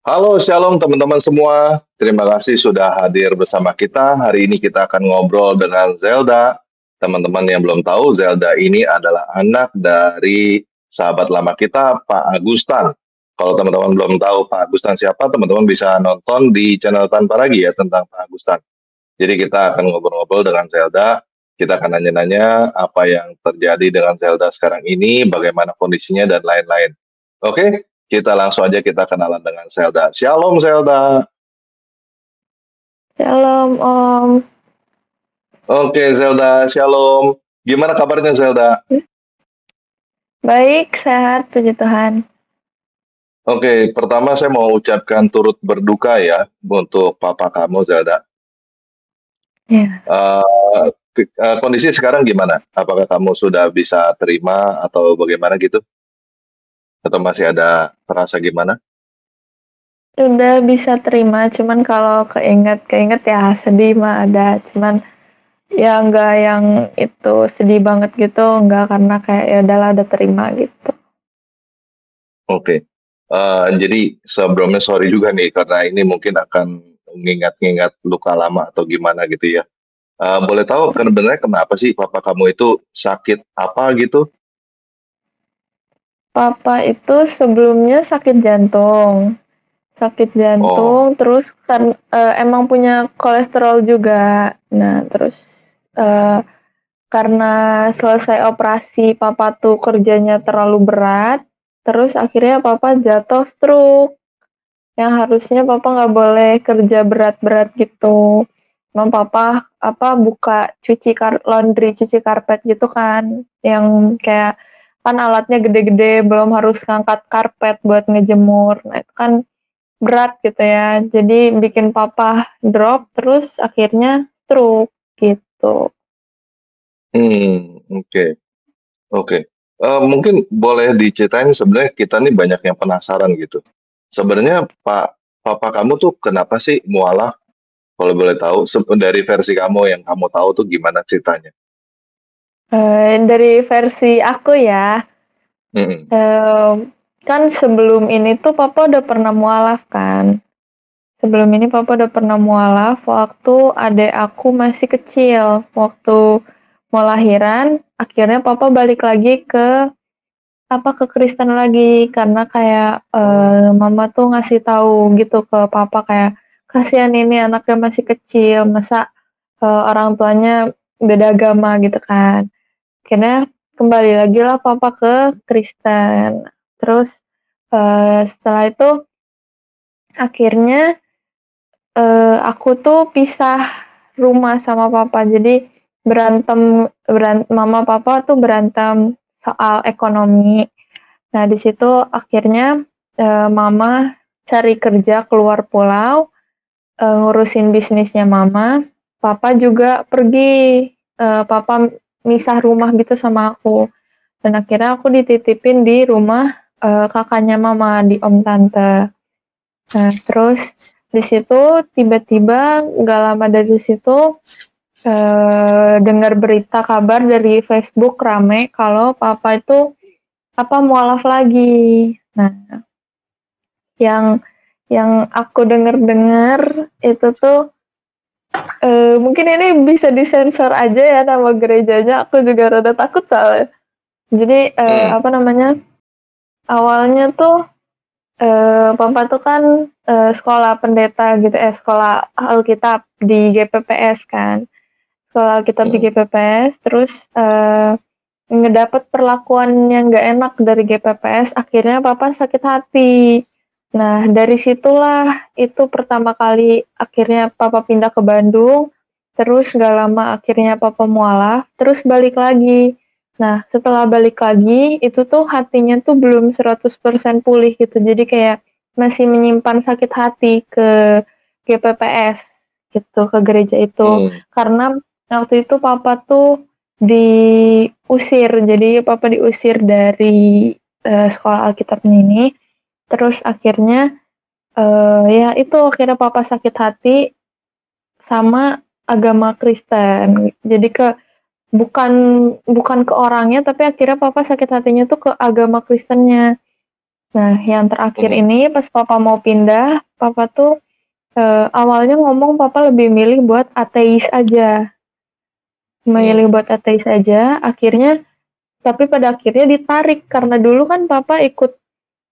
Halo, shalom teman-teman semua. Terima kasih sudah hadir bersama kita. Hari ini kita akan ngobrol dengan Zelda. Teman-teman yang belum tahu, Zelda ini adalah anak dari sahabat lama kita, Pak Agustan. Kalau teman-teman belum tahu Pak Agustan siapa, teman-teman bisa nonton di channel Tanpa Ragi ya tentang Pak Agustan. Jadi kita akan ngobrol-ngobrol dengan Zelda. Kita akan nanya-nanya apa yang terjadi dengan Zelda sekarang ini, bagaimana kondisinya, dan lain-lain. Oke, kita langsung aja kita kenalan dengan Zelda. Shalom Zelda. Shalom Om. Oke Zelda, shalom. Gimana kabarnya Zelda? Baik, sehat, puji Tuhan. Oke, pertama saya mau ucapkan turut berduka ya untuk papa kamu Zelda. Ya. Uh, kondisi sekarang gimana? Apakah kamu sudah bisa terima atau bagaimana gitu? Atau masih ada terasa gimana? Udah bisa terima, cuman kalau keinget-keinget ya sedih mah ada, cuman ya enggak yang itu sedih banget gitu, enggak karena kayak ya udahlah udah terima gitu. Oke. Uh, jadi sebelumnya sorry juga nih karena ini mungkin akan mengingat-ingat luka lama atau gimana gitu ya. Uh, boleh tahu kan sebenarnya kenapa sih papa kamu itu sakit apa gitu? Papa itu sebelumnya sakit jantung. Sakit jantung, Oh. terus kan, uh, emang punya kolesterol juga. Nah, terus, uh, karena selesai operasi papa tuh kerjanya terlalu berat, terus akhirnya papa jatuh stroke. Yang harusnya papa nggak boleh kerja berat-berat gitu. Emang papa, apa, buka cuci kar laundry, cuci karpet gitu kan, yang kayak kan alatnya gede-gede, belum harus ngangkat karpet buat ngejemur. Nah, itu kan berat gitu ya. Jadi bikin papa drop, terus akhirnya stroke gitu. Hmm, oke. Oke. Uh, mungkin boleh diceritain sebenarnya kita nih banyak yang penasaran gitu. Sebenarnya Pak papa kamu tuh kenapa sih mualaf? Kalau boleh tahu dari versi kamu yang kamu tahu tuh gimana ceritanya? Uh, dari versi aku ya, uh, kan sebelum ini tuh papa udah pernah mualaf kan. Sebelum ini papa udah pernah mualaf waktu adek aku masih kecil, waktu mau lahiran, akhirnya papa balik lagi ke apa, ke Kristen lagi. Karena kayak, uh, mama tuh ngasih tahu gitu ke papa kayak, "Kasihan ini anaknya masih kecil, masa, uh, orang tuanya beda agama," gitu kan akhirnya kembali lagi lah papa ke Kristen. Terus uh, setelah itu akhirnya uh, aku tuh pisah rumah sama papa. Jadi berantem berantem mama papa tuh berantem soal ekonomi. Nah, di situ akhirnya uh, mama cari kerja keluar pulau, uh, ngurusin bisnisnya mama. Papa juga pergi, uh, papa misah rumah gitu sama aku. Dan akhirnya aku dititipin di rumah uh, kakaknya mama di om tante. Nah, terus di situ tiba-tiba nggak lama dari situ uh, dengar berita kabar dari Facebook rame kalau papa itu apa mualaf lagi. Nah, yang yang aku dengar-dengar itu tuh uh, mungkin ini bisa disensor aja ya nama gerejanya, aku juga rada takut soalnya. Jadi, uh, hmm. apa namanya, awalnya tuh, uh, papa tuh kan, uh, sekolah pendeta gitu eh, sekolah Alkitab di GPPS kan. Sekolah Alkitab hmm. di GPPS, terus, uh, ngedapet perlakuan yang nggak enak dari GPPS, akhirnya papa sakit hati. Nah, dari situlah itu pertama kali akhirnya papa pindah ke Bandung, terus nggak lama akhirnya papa mualaf, terus balik lagi. Nah, setelah balik lagi, itu tuh hatinya tuh belum 100% pulih gitu. Jadi kayak masih menyimpan sakit hati ke GPPS gitu, ke gereja itu. Hmm. Karena waktu itu papa tuh diusir. Jadi papa diusir dari uh, sekolah Alkitabnya ini terus akhirnya uh, ya itu akhirnya papa sakit hati sama agama Kristen jadi ke bukan bukan ke orangnya tapi akhirnya papa sakit hatinya tuh ke agama Kristennya Nah, yang terakhir Hmm. ini pas papa mau pindah, papa tuh uh, awalnya ngomong papa lebih milih buat ateis aja. Milih buat ateis aja, akhirnya tapi pada akhirnya ditarik karena dulu kan papa ikut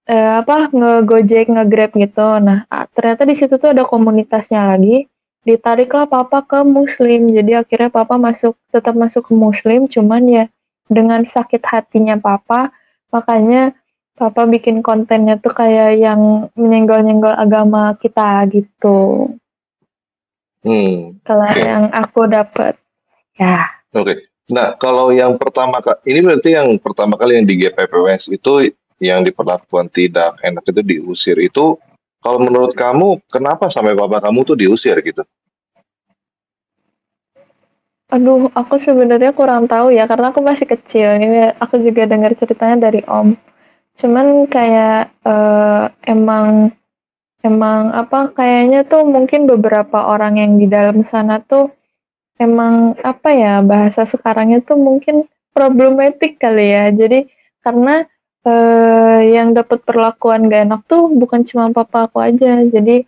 uh, apa ngegojek ngegrab gitu. Nah, ternyata di situ tuh ada komunitasnya lagi. Ditariklah papa ke muslim. Jadi akhirnya papa masuk tetap masuk ke muslim cuman ya dengan sakit hatinya papa makanya papa bikin kontennya tuh kayak yang menyenggol-nyenggol agama kita gitu. Hmm. Kalau yang aku dapat, ya. Oke. Okay. Nah, kalau yang pertama ini berarti yang pertama kali yang di GPPWS itu yang diperlakukan tidak enak itu diusir itu kalau menurut kamu kenapa sampai papa kamu tuh diusir gitu? Aduh, aku sebenarnya kurang tahu ya karena aku masih kecil. Ini aku juga dengar ceritanya dari Om. Cuman kayak uh, emang emang apa kayaknya tuh mungkin beberapa orang yang di dalam sana tuh emang apa ya bahasa sekarangnya tuh mungkin problematik kali ya. Jadi karena uh, yang dapat perlakuan gak enak tuh bukan cuma papa aku aja. Jadi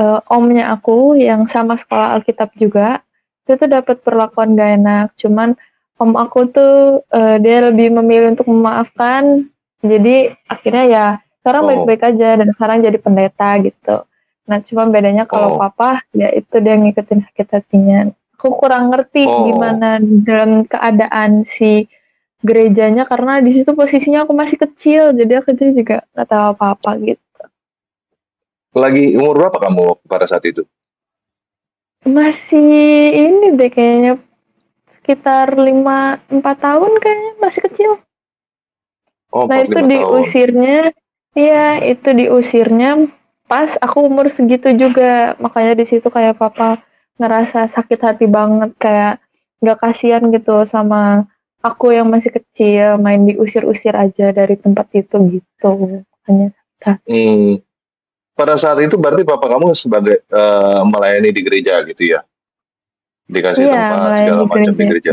uh, omnya aku yang sama sekolah Alkitab juga itu tuh dapat perlakuan gak enak cuman om aku tuh uh, dia lebih memilih untuk memaafkan jadi akhirnya ya sekarang Oh. baik-baik aja dan sekarang jadi pendeta gitu nah cuma bedanya kalau Oh. papa ya itu dia ngikutin sakit hatinya aku kurang ngerti Oh. gimana dalam keadaan si gerejanya karena di situ posisinya aku masih kecil jadi aku tuh juga nggak tahu apa-apa gitu. Lagi umur berapa kamu pada saat itu? masih ini deh kayaknya sekitar lima empat tahun kayaknya masih kecil. Oh, nah 45 itu diusirnya iya itu diusirnya pas aku umur segitu juga. Makanya di situ kayak papa ngerasa sakit hati banget kayak nggak kasihan gitu sama aku yang masih kecil main diusir-usir aja dari tempat itu gitu makanya Hmm. Pada saat itu berarti papa kamu sebagai eh, melayani di gereja gitu ya? Dikasih Iya, tempat segala di macam di gereja.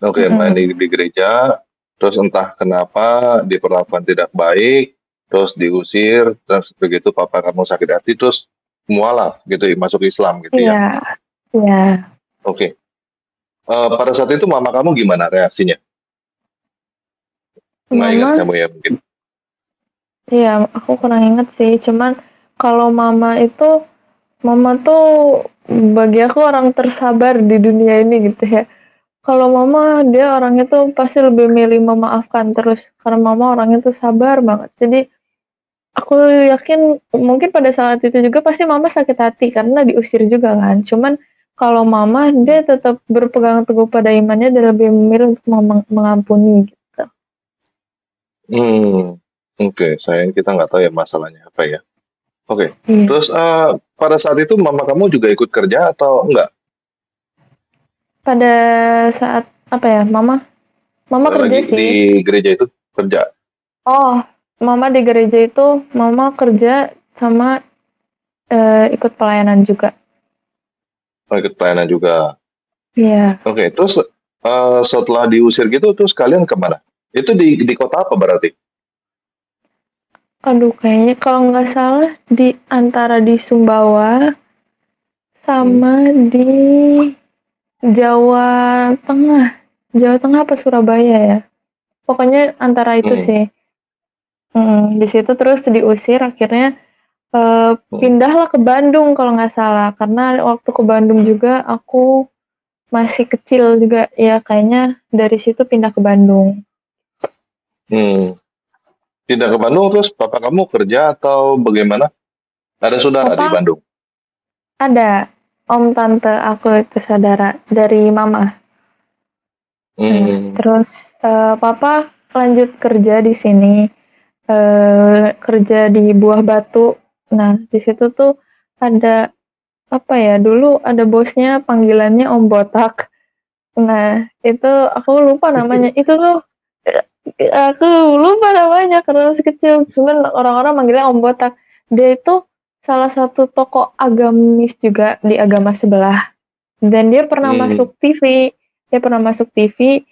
Oke, Mm-mm. melayani di gereja, terus entah kenapa diperlakukan tidak baik, terus diusir, terus begitu papa kamu sakit hati, terus mualaf gitu, masuk Islam gitu ya? iya iya Oke. Eh, pada saat itu mama kamu gimana reaksinya? Nggak ingat mama kamu ya mungkin? Iya, aku kurang inget sih. Cuman kalau mama itu, mama tuh bagi aku orang tersabar di dunia ini gitu ya. Kalau mama dia orangnya tuh pasti lebih milih memaafkan terus karena mama orangnya tuh sabar banget. Jadi aku yakin mungkin pada saat itu juga pasti mama sakit hati karena diusir juga kan. Cuman kalau mama dia tetap berpegang teguh pada imannya dan lebih memilih untuk meng- mengampuni gitu. Hmm, oke. Sayang kita nggak tahu ya masalahnya apa ya. Oke. Iya. Terus eh, pada saat itu mama kamu juga ikut kerja atau enggak? pada saat apa ya mama mama kerja Lagi sih di gereja itu kerja. oh mama di gereja itu mama kerja sama eh, ikut pelayanan juga ikut pelayanan juga. iya Oke. Terus eh, setelah diusir gitu, terus kalian ke mana? Itu di di kota apa berarti? aduh kayaknya kalau nggak salah di antara di Sumbawa sama di Jawa Tengah Jawa Tengah apa Surabaya ya pokoknya antara itu Hmm. sih Hmm, di situ terus diusir akhirnya eh, pindahlah ke Bandung kalau nggak salah. Karena waktu ke Bandung juga aku masih kecil juga. Ya kayaknya dari situ pindah ke Bandung. Hmm. Pindah ke Bandung terus papa kamu kerja atau bagaimana? Ada saudara di Papa- Bandung? ada. Om tante aku itu saudara dari mama. Hmm. terus eh, papa lanjut kerja di sini. Eh, kerja di buah batu nah di situ tuh ada apa ya dulu ada bosnya panggilannya om botak. Nah itu aku lupa namanya. Itu tuh eh, aku lupa namanya karena masih kecil. Cuman orang-orang manggilnya om botak. Dia itu salah satu tokoh agamis juga di agama sebelah. Dan dia pernah Hmm. masuk TV dia pernah masuk TV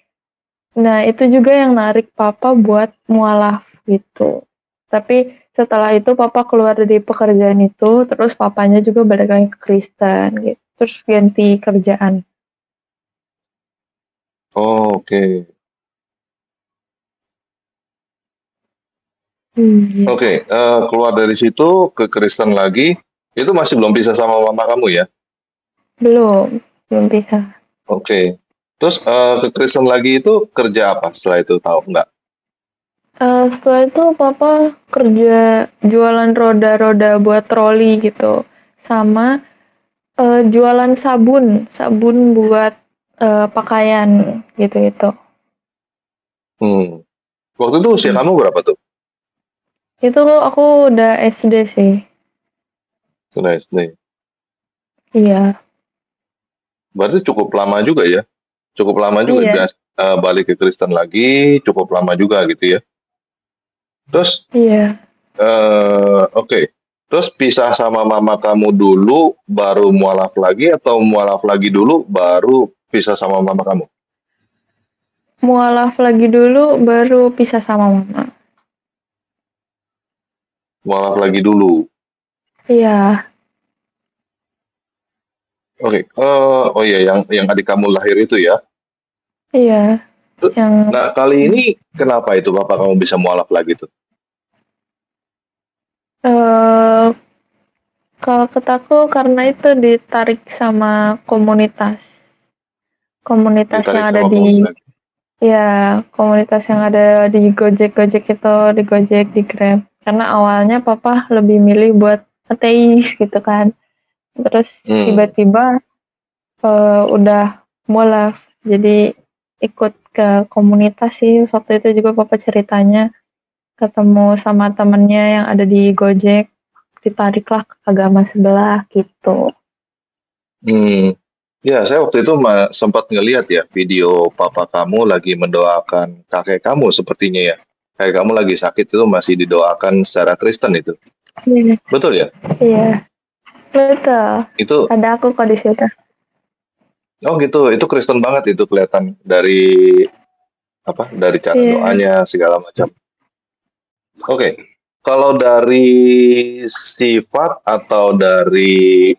nah itu juga yang narik papa buat mualaf gitu. Tapi setelah itu papa keluar dari pekerjaan itu, terus papanya juga balik lagi ke Kristen gitu. Terus ganti kerjaan. Oh, oke. Hmm. Oke, eh, keluar dari situ ke Kristen lagi, itu masih belum bisa sama mama kamu ya? Belum, belum bisa. Oke. Terus eh, ke Kristen lagi itu kerja apa setelah itu tahu nggak? Eh, setelah itu papa kerja jualan roda-roda buat troli gitu, sama eh, jualan sabun, sabun buat eh, pakaian gitu-gitu. Hmm. Waktu itu usia Hmm. kamu berapa tuh? Itu aku udah SD sih. Sudah SD. Iya, Berarti cukup lama juga ya? Cukup lama juga Iya. balik ke Kristen lagi, cukup lama juga gitu ya. Terus iya. eh oke. Terus pisah sama mama kamu dulu baru mualaf lagi atau mualaf lagi dulu baru pisah sama mama kamu? Mualaf lagi dulu, baru pisah sama mama. Mualaf lagi dulu. Iya, Oke. Eh, oh iya yang yang adik kamu lahir itu ya. iya. Yang Nah, kali ini kenapa itu bapak kamu bisa mualaf lagi tuh? eh kalau kataku karena itu ditarik sama komunitas. Komunitas Ditarik yang ada di komunitas. ya, komunitas yang ada di Gojek Gojek itu, di Gojek, di Grab. Karena awalnya papa lebih milih buat ateis gitu kan. Terus Hmm. tiba-tiba eh, udah mualaf. Jadi ikut ke komunitas sih. Waktu itu juga papa ceritanya ketemu sama temennya yang ada di Gojek, ditariklah ke agama sebelah gitu. Hmm. Ya, saya waktu itu sempat ngelihat ya video papa kamu lagi mendoakan kakek kamu sepertinya ya. Kakek kamu lagi sakit itu masih didoakan secara Kristen itu. Iya, Betul ya? iya. Betul. Itu Ada aku kok di situ. Oh gitu, itu Kristen banget itu kelihatan dari apa? Dari cara Iya. doanya segala macam. Oke. Kalau dari sifat atau dari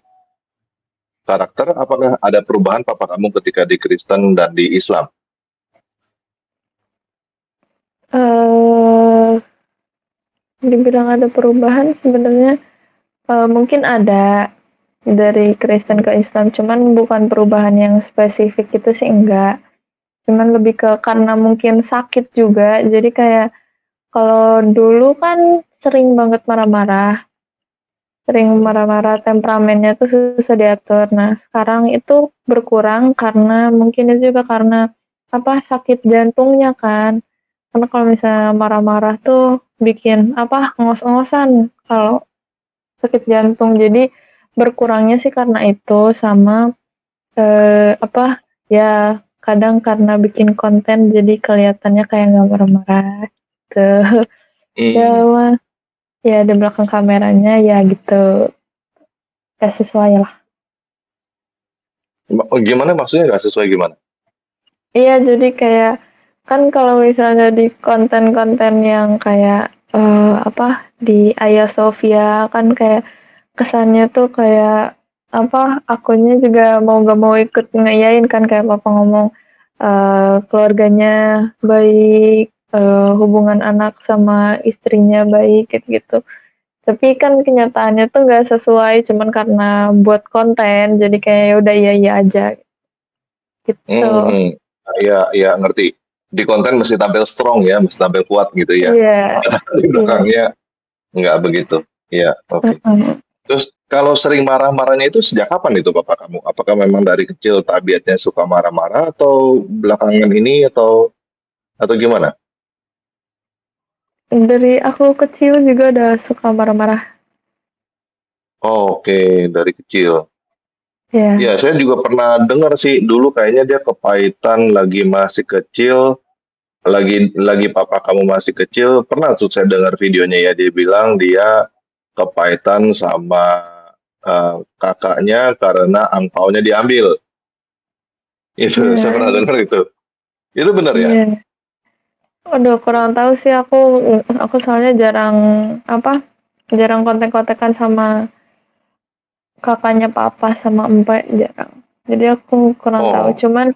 karakter apakah ada perubahan papa kamu ketika di Kristen dan di Islam? eh dibilang ada perubahan sebenarnya eh, mungkin ada dari Kristen ke Islam, cuman bukan perubahan yang spesifik itu sih enggak. Cuman lebih ke karena mungkin sakit juga, jadi kayak kalau dulu kan sering banget marah-marah, sering marah-marah, temperamennya tuh susah diatur. Nah, sekarang itu berkurang karena mungkin itu juga karena apa sakit jantungnya kan. Karena kalau misalnya marah-marah tuh bikin apa ngos-ngosan kalau sakit jantung. Jadi berkurangnya sih karena itu sama eh, apa ya kadang karena bikin konten jadi kelihatannya kayak nggak marah-marah gitu. Ya, Hmm. wah. ya di belakang kameranya ya gitu. Ya sesuai lah. Ma- Gimana maksudnya nggak sesuai gimana? Iya, jadi kayak kan kalau misalnya di konten-konten yang kayak eh, apa di Ayah Sofia kan kayak kesannya tuh kayak apa akunnya juga mau gak mau ikut ngeyain kan kayak papa ngomong eh, keluarganya baik eh, hubungan anak sama istrinya baik gitu-gitu tapi kan kenyataannya tuh nggak sesuai cuman karena buat konten jadi kayak ya udah iya iya aja gitu Hmm, ya, ya ngerti. Di konten mesti tampil strong ya, mesti tampil kuat gitu ya. iya Di belakangnya nggak begitu. Iya, oke. Mm-mm. Terus kalau sering marah-marahnya itu sejak kapan itu bapak kamu? Apakah memang dari kecil tabiatnya suka marah-marah atau belakangan ini atau atau gimana? Dari aku kecil juga udah suka marah-marah. Oh, Oke, dari kecil. Ya. Ya, saya juga pernah dengar sih dulu kayaknya dia kepahitan lagi masih kecil, lagi lagi papa kamu masih kecil. Pernah tuh saya dengar videonya ya dia bilang dia kepahitan sama eh, kakaknya karena angpaunya diambil. Itu Iya. saya pernah dengar itu. Itu benar ya? Iya. Aduh kurang tahu sih aku aku soalnya jarang apa jarang kontak-kontakan sama kakaknya papa sama empat jarang jadi aku kurang Oh. tahu cuman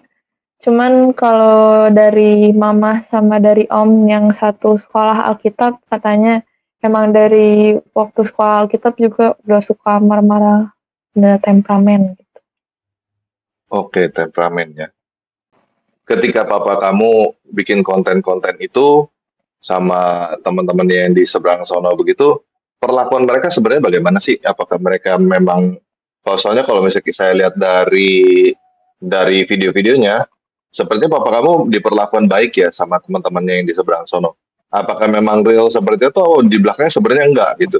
cuman kalau dari mama sama dari om yang satu sekolah Alkitab katanya emang dari waktu sekolah Alkitab juga udah suka marah-marah udah temperamen gitu. Oke, temperamennya. Ketika papa kamu bikin konten-konten itu sama teman-teman yang di seberang sono begitu, perlakuan mereka sebenarnya bagaimana sih? Apakah mereka memang soalnya kalau misalnya saya lihat dari dari video-videonya, sepertinya papa kamu diperlakukan baik ya sama teman-temannya yang di seberang sono. Apakah memang real seperti itu atau di belakangnya sebenarnya enggak gitu?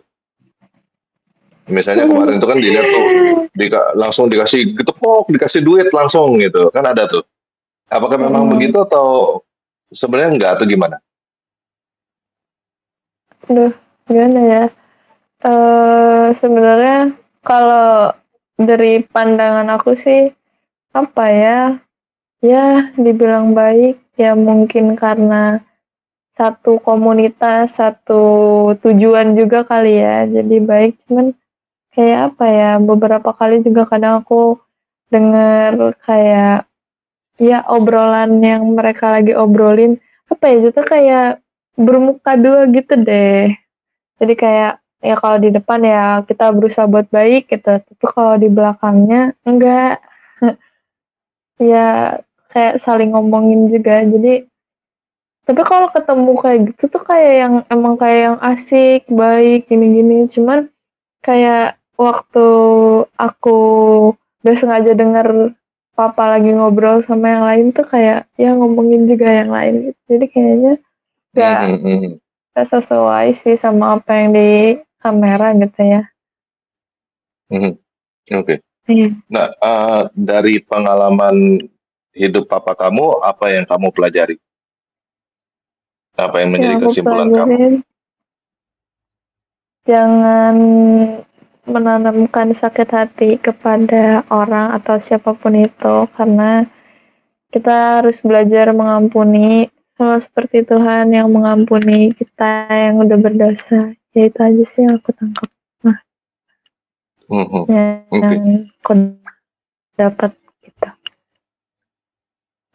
Misalnya kemarin itu kan dilihat tuh dika- langsung dikasih getepok, dikasih duit langsung gitu. Kan ada tuh. Apakah memang Hmm. begitu atau sebenarnya enggak atau gimana? Aduh, gimana ya? Eh sebenarnya kalau dari pandangan aku sih apa ya? Ya, dibilang baik ya mungkin karena satu komunitas, satu tujuan juga kali ya. Jadi baik cuman kayak apa ya? Beberapa kali juga kadang aku dengar kayak ya obrolan yang mereka lagi obrolin apa ya itu kayak bermuka dua gitu deh. Jadi kayak ya kalau di depan ya kita berusaha buat baik gitu, tapi kalau di belakangnya enggak. ya kayak saling ngomongin juga. Jadi tapi kalau ketemu kayak gitu tuh kayak yang emang kayak yang asik, baik, gini-gini. Cuman kayak waktu aku udah sengaja denger papa lagi ngobrol sama yang lain tuh kayak ya ngomongin juga yang lain gitu. Jadi kayaknya nggak Hmm, hmm, hmm. sesuai sih sama apa yang di kamera gitu ya. Hmm, Oke. Iya. Nah, eh, dari pengalaman hidup papa kamu, apa yang kamu pelajari? Apa yang menjadi Yang aku kesimpulan kamu? jangan menanamkan sakit hati kepada orang atau siapa pun itu karena kita harus belajar mengampuni sama seperti Tuhan yang mengampuni kita yang udah berdosa. Ya itu aja sih yang aku tangkap Hmm, hmm. yang Oke. aku dapat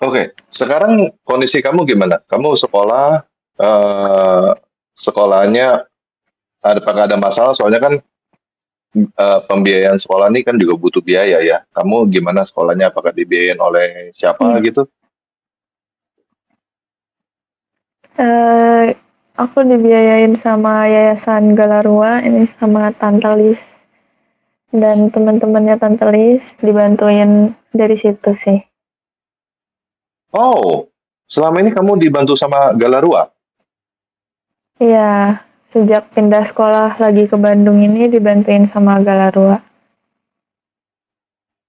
Oke, sekarang kondisi kamu gimana? Kamu sekolah, eh, sekolahnya apakah ada masalah? Soalnya kan eh, pembiayaan sekolah ini kan juga butuh biaya ya. Kamu gimana sekolahnya? Apakah dibiayain oleh siapa Iya. gitu? Eh, aku dibiayain sama Yayasan Galarua ini sama Tante Lis dan teman-temannya Tante Lis dibantuin dari situ sih. Oh, selama ini kamu dibantu sama Galarua? Iya, sejak pindah sekolah lagi ke Bandung ini dibantuin sama Galarua.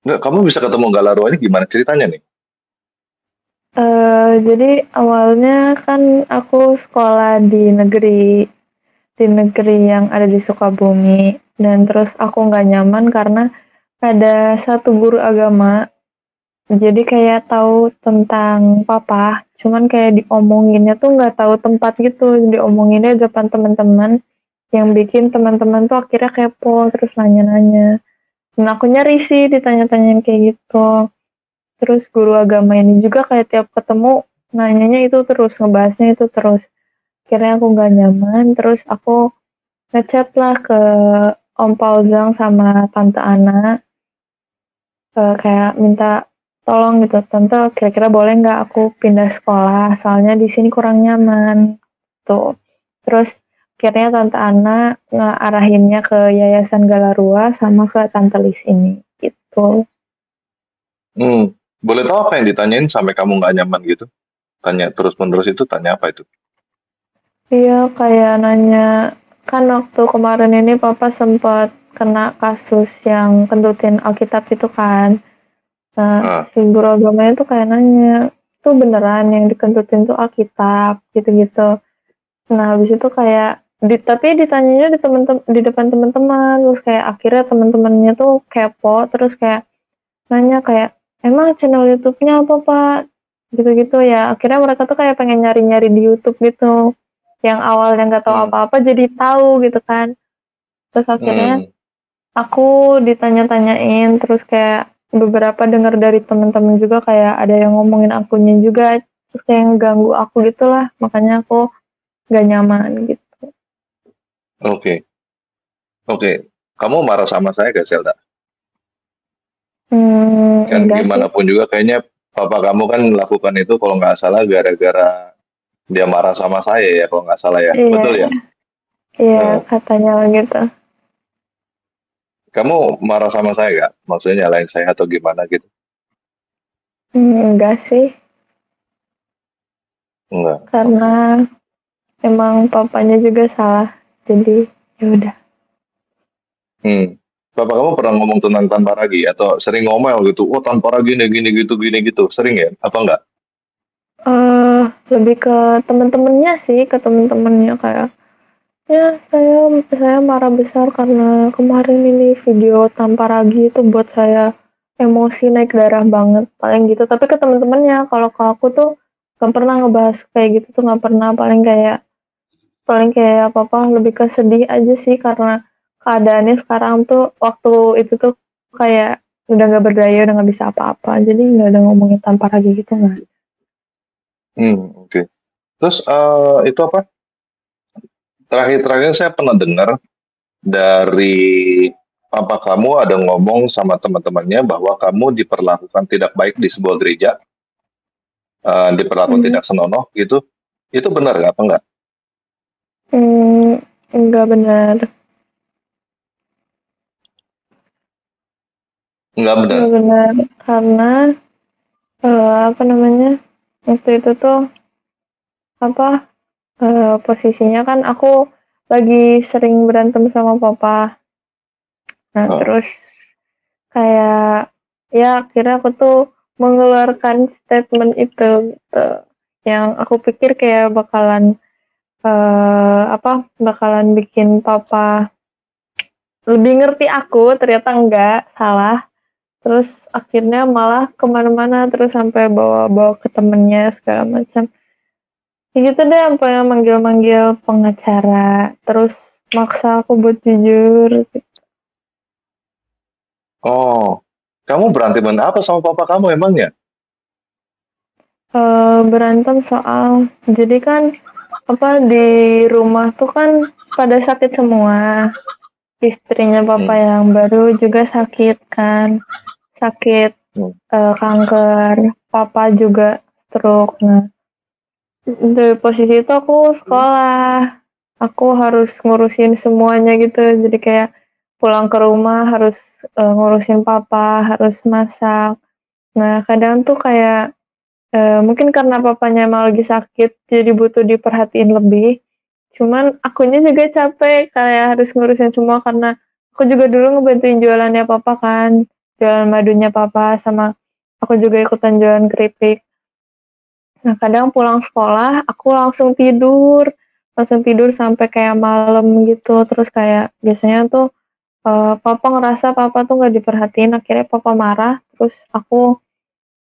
Nggak, kamu bisa ketemu Galarua ini gimana ceritanya nih? Eh, jadi awalnya kan aku sekolah di negeri di negeri yang ada di Sukabumi dan terus aku nggak nyaman karena ada satu guru agama jadi kayak tahu tentang papa cuman kayak diomonginnya tuh nggak tahu tempat gitu. Diomonginnya di depan teman-teman. Yang bikin teman-teman tuh akhirnya kepo terus nanya-nanya. Dan aku nyari sih ditanya-tanyain kayak gitu. Terus guru agama ini juga kayak tiap ketemu nanyanya itu terus ngebahasnya itu terus. Akhirnya aku nggak nyaman terus aku ngechat lah ke Om Pauzang sama Tante Ana. Eh, kayak minta tolong gitu tante kira-kira boleh nggak aku pindah sekolah soalnya di sini kurang nyaman tuh terus akhirnya Tante Ana ngarahinnya ke Yayasan Galarua sama ke Tante Lis ini gitu Hmm, boleh tahu apa yang ditanyain sampai kamu nggak nyaman gitu? Tanya terus-menerus itu tanya apa itu? Iya, kayak nanya, kan waktu kemarin ini papa sempat kena kasus yang kentutin Alkitab itu kan. Nah, Ah. si guru agamanya tuh kayak nanya, itu beneran yang dikentutin tuh Alkitab, gitu-gitu. Nah, habis itu kayak, di, tapi ditanyanya di temen di depan teman-teman, terus kayak akhirnya teman-temannya tuh kepo, terus kayak nanya kayak, emang channel YouTube-nya apa Pak? gitu-gitu ya. Akhirnya mereka tuh kayak pengen nyari-nyari di YouTube gitu. Yang awalnya nggak tahu Hmm. apa-apa jadi tahu gitu kan. Terus akhirnya Hmm. aku ditanya-tanyain terus kayak beberapa dengar dari teman-teman juga kayak ada yang ngomongin akunya juga terus kayak ngeganggu aku gitulah makanya aku gak nyaman gitu Oke. Oke. Kamu marah sama saya gak, Zelda? hmm, Kan gimana pun juga kayaknya papa kamu kan melakukan itu kalau nggak salah gara-gara dia marah sama saya ya, kalau nggak salah ya. iya Betul ya? iya Nah, katanya gitu kamu marah sama saya gak? Maksudnya nyalain saya atau gimana gitu? hmm, enggak sih Enggak. Karena emang papanya juga salah jadi ya udah Hmm. Bapak kamu pernah ngomong tentang tanpa ragi atau sering ngomel gitu, oh tanpa ragi gini gini gitu gini gitu, sering ya? Apa enggak? eh lebih ke temen-temennya sih ke temen-temennya kayak Ya, saya saya marah besar karena kemarin ini video tanpa ragi itu buat saya emosi naik darah banget, paling gitu. Tapi ke teman-temannya, kalau ke aku tuh gak pernah ngebahas kayak gitu tuh nggak pernah. Paling kayak paling kayak apa apa lebih ke sedih aja sih karena keadaannya sekarang tuh waktu itu tuh kayak udah nggak berdaya, udah nggak bisa apa-apa. Jadi nggak ada ngomongin tanpa ragi gitu nggak. Hmm, oke. Terus eh, itu apa? Terakhir-terakhir saya pernah dengar dari papa kamu ada ngomong sama teman-temannya bahwa kamu diperlakukan tidak baik di sebuah gereja, eh, diperlakukan Hmm. tidak senonoh gitu. Itu benar nggak? Apa enggak? Hmm, nggak benar. Enggak benar. Nggak benar karena eh, apa namanya waktu itu tuh apa eh, posisinya kan aku lagi sering berantem sama papa. Nah Oh. terus kayak ya akhirnya aku tuh mengeluarkan statement itu gitu. Yang aku pikir kayak bakalan eh, apa bakalan bikin papa lebih ngerti aku ternyata enggak salah terus akhirnya malah ke mana-mana terus sampai bawa-bawa ke temennya segala macam ya gitu deh sampai manggil-manggil pengacara terus maksa aku buat jujur Oh, kamu beranteman apa sama papa kamu emangnya? Eh, berantem soal jadi kan apa di rumah tuh kan pada sakit semua istrinya papa Hmm. yang baru juga sakit kan sakit Hmm. eh, kanker papa juga stroke nah dari posisi itu aku sekolah. Aku harus ngurusin semuanya gitu. Jadi kayak pulang ke rumah harus eh, ngurusin papa harus masak. Nah kadang tuh kayak eh, mungkin karena papanya emang lagi sakit jadi butuh diperhatiin lebih. Cuman akunya juga capek kayak harus ngurusin semua karena aku juga dulu ngebantuin jualannya papa kan. Jualan madunya papa sama aku juga ikutan jualan keripik Nah, kadang pulang sekolah, aku langsung tidur. Langsung tidur sampai kayak malam gitu. Terus kayak biasanya tuh eh, papa ngerasa papa tuh nggak diperhatiin. Akhirnya papa marah. Terus aku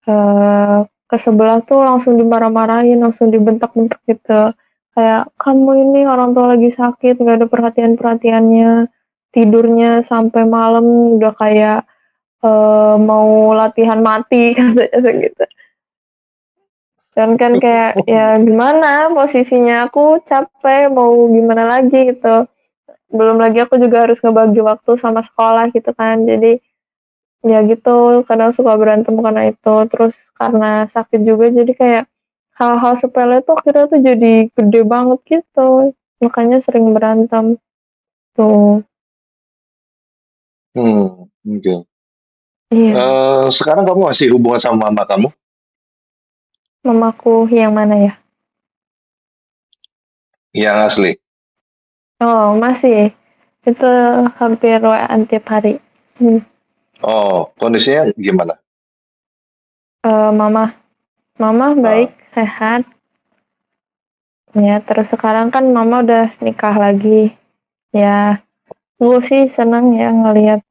eh, ke sebelah tuh langsung dimarah-marahin, langsung dibentak-bentak gitu. Kayak kamu ini orang tua lagi sakit, nggak ada perhatian-perhatiannya. Tidurnya sampai malam udah kayak eh, mau latihan mati katanya gitu. Dan kan kayak ya gimana posisinya aku capek mau gimana lagi gitu. Belum lagi aku juga harus ngebagi waktu sama sekolah gitu kan. Jadi ya gitu kadang suka berantem karena itu. Terus karena sakit juga jadi kayak hal-hal sepele tuh akhirnya tuh jadi gede banget gitu. Makanya sering berantem tuh. Hmm, oke. Iya, Eh, sekarang kamu masih hubungan sama mama kamu? Mamaku yang mana ya? Yang asli. Oh, masih. Itu hampir WA-an tiap hari. Hmm. Oh, kondisinya gimana? Eh, mama Mama Ah, baik, sehat. Ya, terus sekarang kan mama udah nikah lagi. Ya, gue sih senang ya ngelihat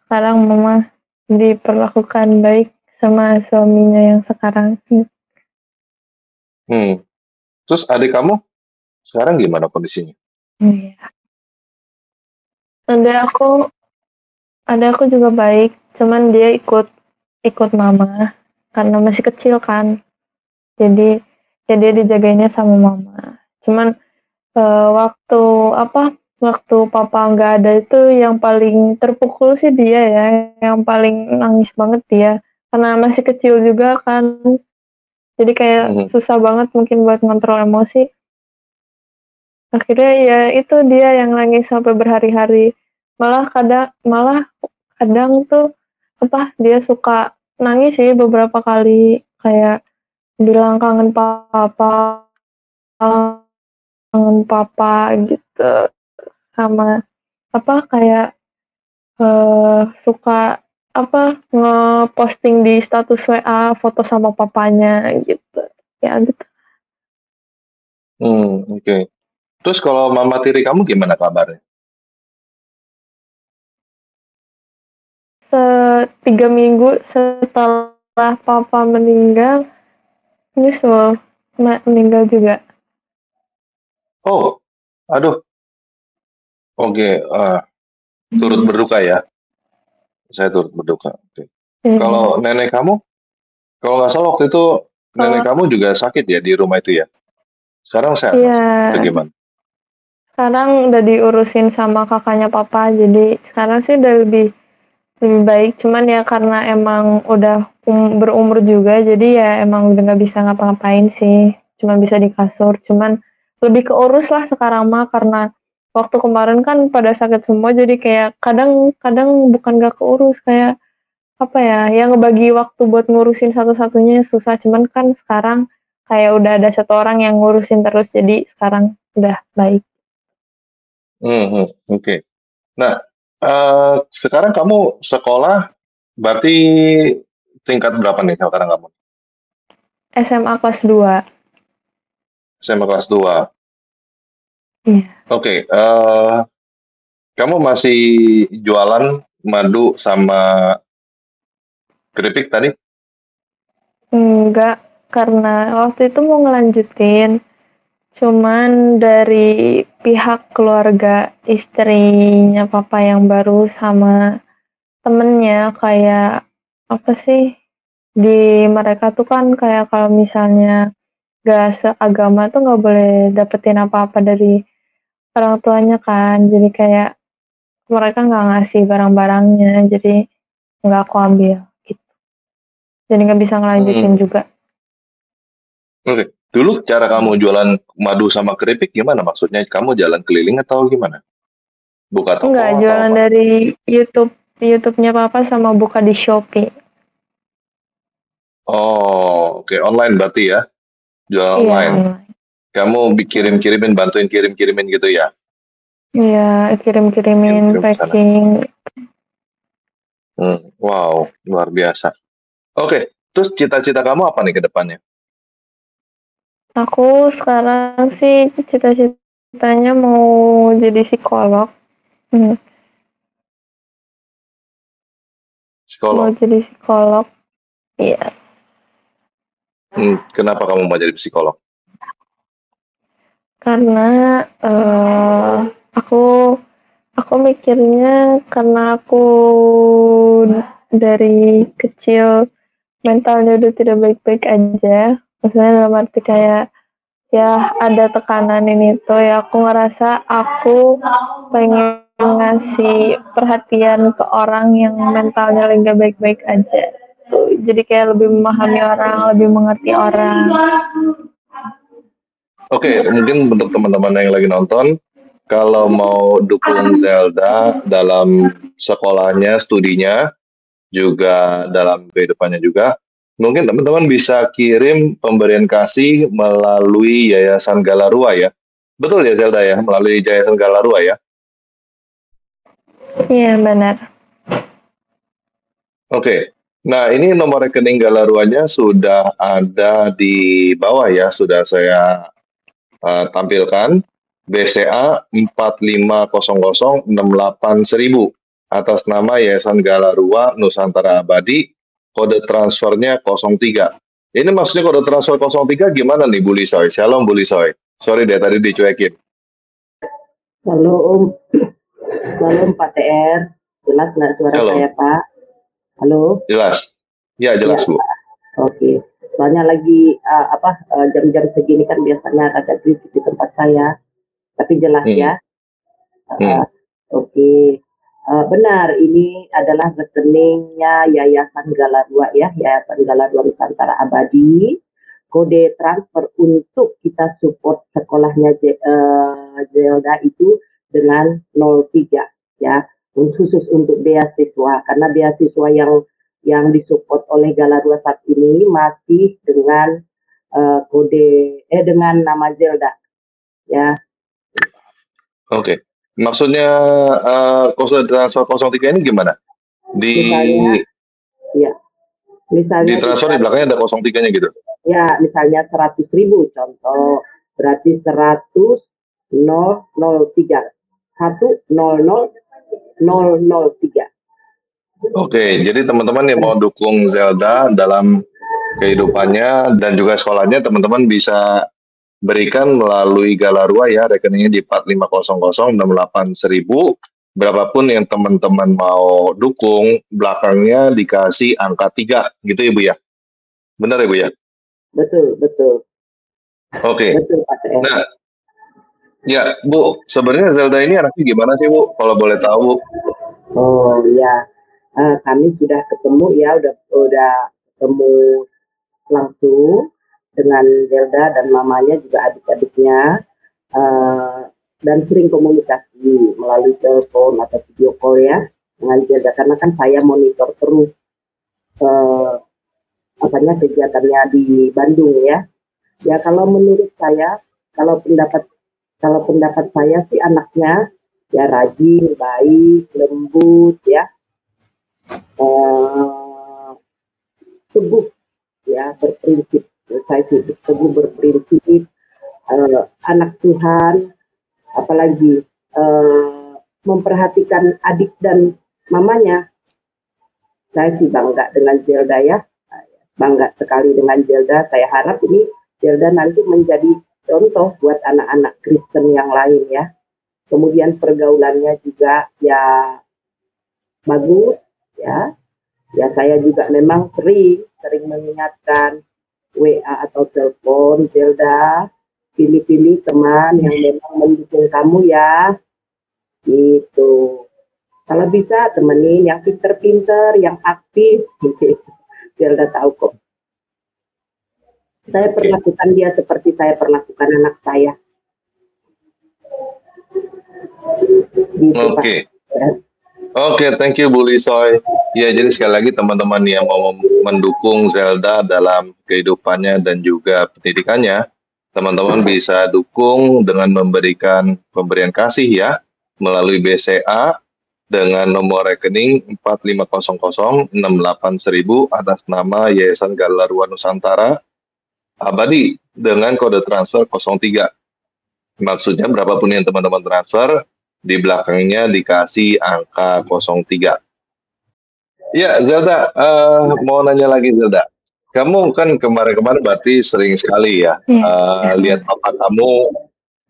sekarang mama diperlakukan baik sama suaminya yang sekarang. Hmm. Hmm. Terus adik kamu sekarang gimana kondisinya? Iya. Ada aku ada aku juga baik, cuman dia ikut ikut mama karena masih kecil kan. Jadi ya dia dijagainnya sama mama. Cuman uh, waktu apa waktu papa nggak ada itu yang paling terpukul sih dia ya, yang paling nangis banget dia karena masih kecil juga kan jadi kayak mm -hmm. susah banget mungkin buat ngontrol emosi. Akhirnya ya itu dia yang nangis sampai berhari-hari. Malah kadang malah kadang tuh apa dia suka nangis sih beberapa kali. Kayak bilang kangen papa kangen papa gitu. Sama apa kayak uh, suka apa ngeposting di status WA foto sama papanya gitu ya gitu. Hmm oke. Okay. Terus kalau mama tiri kamu gimana kabarnya? Tiga minggu setelah papa meninggal, nyusul meninggal juga. Oh, aduh. Oke, okay, uh, turut berduka ya. Saya turut berduka. Oke. Hmm. Kalau nenek kamu, kalau nggak salah waktu itu nenek kamu juga sakit ya di rumah itu ya? Sekarang sehat? Iya. Bagaimana? Sekarang udah diurusin sama kakaknya papa, jadi sekarang sih udah lebih lebih baik. Cuman ya karena emang udah um, berumur juga, jadi ya emang udah nggak bisa ngapa-ngapain sih. Cuma bisa di kasur. Cuman lebih keurus lah sekarang mah karena waktu kemarin kan pada sakit semua jadi kayak kadang kadang bukan gak keurus kayak apa ya yang ngebagi waktu buat ngurusin satu-satunya susah cuman kan sekarang kayak udah ada satu orang yang ngurusin terus jadi sekarang udah baik. Hmm, hmm oke. Okay. Nah uh, sekarang kamu sekolah berarti tingkat berapa nih sekarang kamu? SMA kelas 2. SMA kelas 2. Iya. Oke, uh, kamu masih jualan madu sama keripik tadi? Enggak, karena waktu itu mau ngelanjutin, cuman dari pihak keluarga istrinya papa yang baru sama temennya kayak apa sih, di mereka tuh kan kayak kalau misalnya gak seagama tuh nggak boleh dapetin apa-apa dari orang tuanya kan jadi kayak mereka nggak ngasih barang-barangnya jadi nggak aku ambil gitu jadi nggak bisa ngelanjutin hmm. juga oke okay. dulu cara kamu jualan madu sama keripik gimana maksudnya kamu jalan keliling atau gimana buka toko Enggak, jualan apa? dari YouTube YouTube-nya papa sama buka di Shopee oh oke okay. online berarti ya jualan iya, online. online kamu kirim-kirimin, bantuin kirim-kirimin gitu ya? Iya, kirim-kirimin kirim packing. Hmm, wow, luar biasa. Oke, terus cita-cita kamu apa nih ke depannya? Aku sekarang sih cita-citanya mau jadi psikolog. Hmm. Psikolog? Mau jadi psikolog, iya. Hmm, kenapa kamu mau jadi psikolog? Karena, uh, aku aku mikirnya karena aku dari kecil mentalnya udah tidak baik-baik aja, maksudnya dalam arti kayak, ya ada tekanan ini tuh ya aku ngerasa aku pengen ngasih perhatian ke orang yang mentalnya lagi baik-baik aja, tuh. Jadi kayak lebih memahami orang, lebih mengerti orang. Oke, okay, mungkin untuk teman-teman yang lagi nonton, kalau mau dukung Zelda dalam sekolahnya, studinya, juga dalam kehidupannya juga, mungkin teman-teman bisa kirim pemberian kasih melalui Yayasan Galarua ya. Betul ya Zelda ya, melalui Yayasan Galarua ya? Iya, benar. Oke, okay. nah ini nomor rekening Galaruanya sudah ada di bawah ya, sudah saya uh, tampilkan BCA 450068000 atas nama Yayasan Galarua Nusantara Abadi, kode transfernya 03. Ini maksudnya kode transfer 03 gimana nih Bu Lisoy? Shalom Bu Lisoy. Sorry deh tadi dicuekin. Halo Om. Shalom Pak TR. Jelas nggak suara Halo. saya Pak? Halo. Jelas? Ya jelas Bu. Oke. Soalnya lagi uh, apa uh, jam-jam segini kan biasanya ada krisis di tempat saya. Tapi jelas Hmm. ya. Uh, Hmm. Oke. Uh, benar, ini adalah rekeningnya Yayasan Galarua ya, Yayasan Galarua Nusantara Abadi. Kode transfer untuk kita support sekolahnya Je- uh, Zelda itu dengan 03 ya, khusus untuk beasiswa karena beasiswa yang yang disupport oleh Galarua saat ini masih dengan uh, kode eh dengan nama Zelda ya. Oke. Maksudnya eh, kode transfer 03 ini gimana? Di Misalnya, Misalnya di transfer di belakangnya ada 03-nya gitu. ya misalnya 100 ribu contoh berarti 100 003 1 00 003 Oke, jadi teman-teman yang mau dukung Zelda dalam kehidupannya dan juga sekolahnya, teman-teman bisa berikan melalui Galarua ya, rekeningnya di 4500681000. Berapapun yang teman-teman mau dukung, belakangnya dikasih angka 3, gitu ya Bu ya? Benar ya Bu ya? betul betul Oke. betul Pak TR. Nah, ya Bu, sebenarnya Zelda ini anaknya gimana sih Bu? Kalau boleh tahu Bu? oh ya Eh, kami sudah ketemu ya udah udah ketemu langsung dengan Zelda dan mamanya juga adik-adiknya Eh, dan sering komunikasi melalui telepon atau video call ya dengan Zelda karena kan saya monitor terus eh, apanya kegiatannya di Bandung ya. Ya kalau menurut saya, kalau pendapat kalau pendapat saya sih anaknya ya rajin, baik, lembut ya, eh, teguh ya berprinsip. Saya sih teguh berprinsip, eh, anak Tuhan, apalagi eh, memperhatikan adik dan mamanya. Saya sih bangga dengan Zelda ya bangga sekali dengan Zelda. Saya harap ini Zelda nanti menjadi contoh buat anak-anak Kristen yang lain ya. Kemudian pergaulannya juga ya bagus ya. Ya saya juga memang sering sering mengingatkan WA atau telepon Zelda pilih-pilih teman yang memang mendukung kamu ya. Gitu. Kalau bisa temenin yang pinter-pinter, yang aktif. Zelda tahu kok. Saya perlakukan dia seperti saya perlakukan anak saya. Gitu, Pak. Oke. Oke, thank you Bu Lisoy. Ya, jadi sekali lagi teman-teman yang mau mendukung Zelda dalam kehidupannya dan juga pendidikannya, teman-teman bisa dukung dengan memberikan pemberian kasih ya melalui BCA dengan nomor rekening 4500681000 atas nama Yayasan Galarua Nusantara Abadi dengan kode transfer 03. Maksudnya berapapun yang teman-teman transfer, di belakangnya dikasih angka 03. Ya, Zelda, eh, mau nanya lagi Zelda. Kamu kan kemarin-kemarin berarti sering sekali ya eh, lihat papa kamu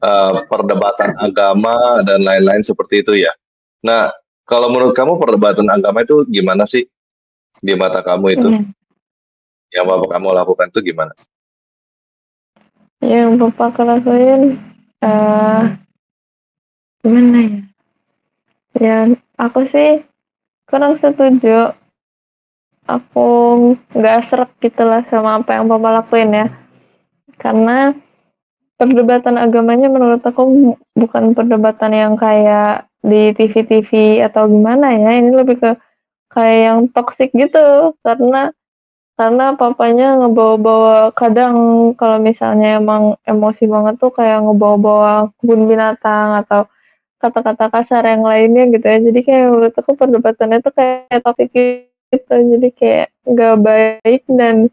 eh, perdebatan agama dan lain-lain seperti itu ya. Nah, kalau menurut kamu perdebatan agama itu gimana sih di mata kamu itu? Hmm. Yang bapak kamu lakukan itu gimana? Yang bapak lakuin eh gimana ya? Ya aku sih kurang setuju. Aku nggak serak gitu lah sama apa yang bapak lakuin ya. Karena perdebatan agamanya menurut aku bukan perdebatan yang kayak di TV-TV atau gimana ya. Ini lebih ke kayak yang toksik gitu. Karena karena papanya ngebawa-bawa kadang kalau misalnya emang emosi banget tuh kayak ngebawa-bawa kebun binatang atau kata-kata kasar yang lainnya gitu ya jadi kayak menurut aku perdebatannya tuh kayak topik gitu jadi kayak nggak baik dan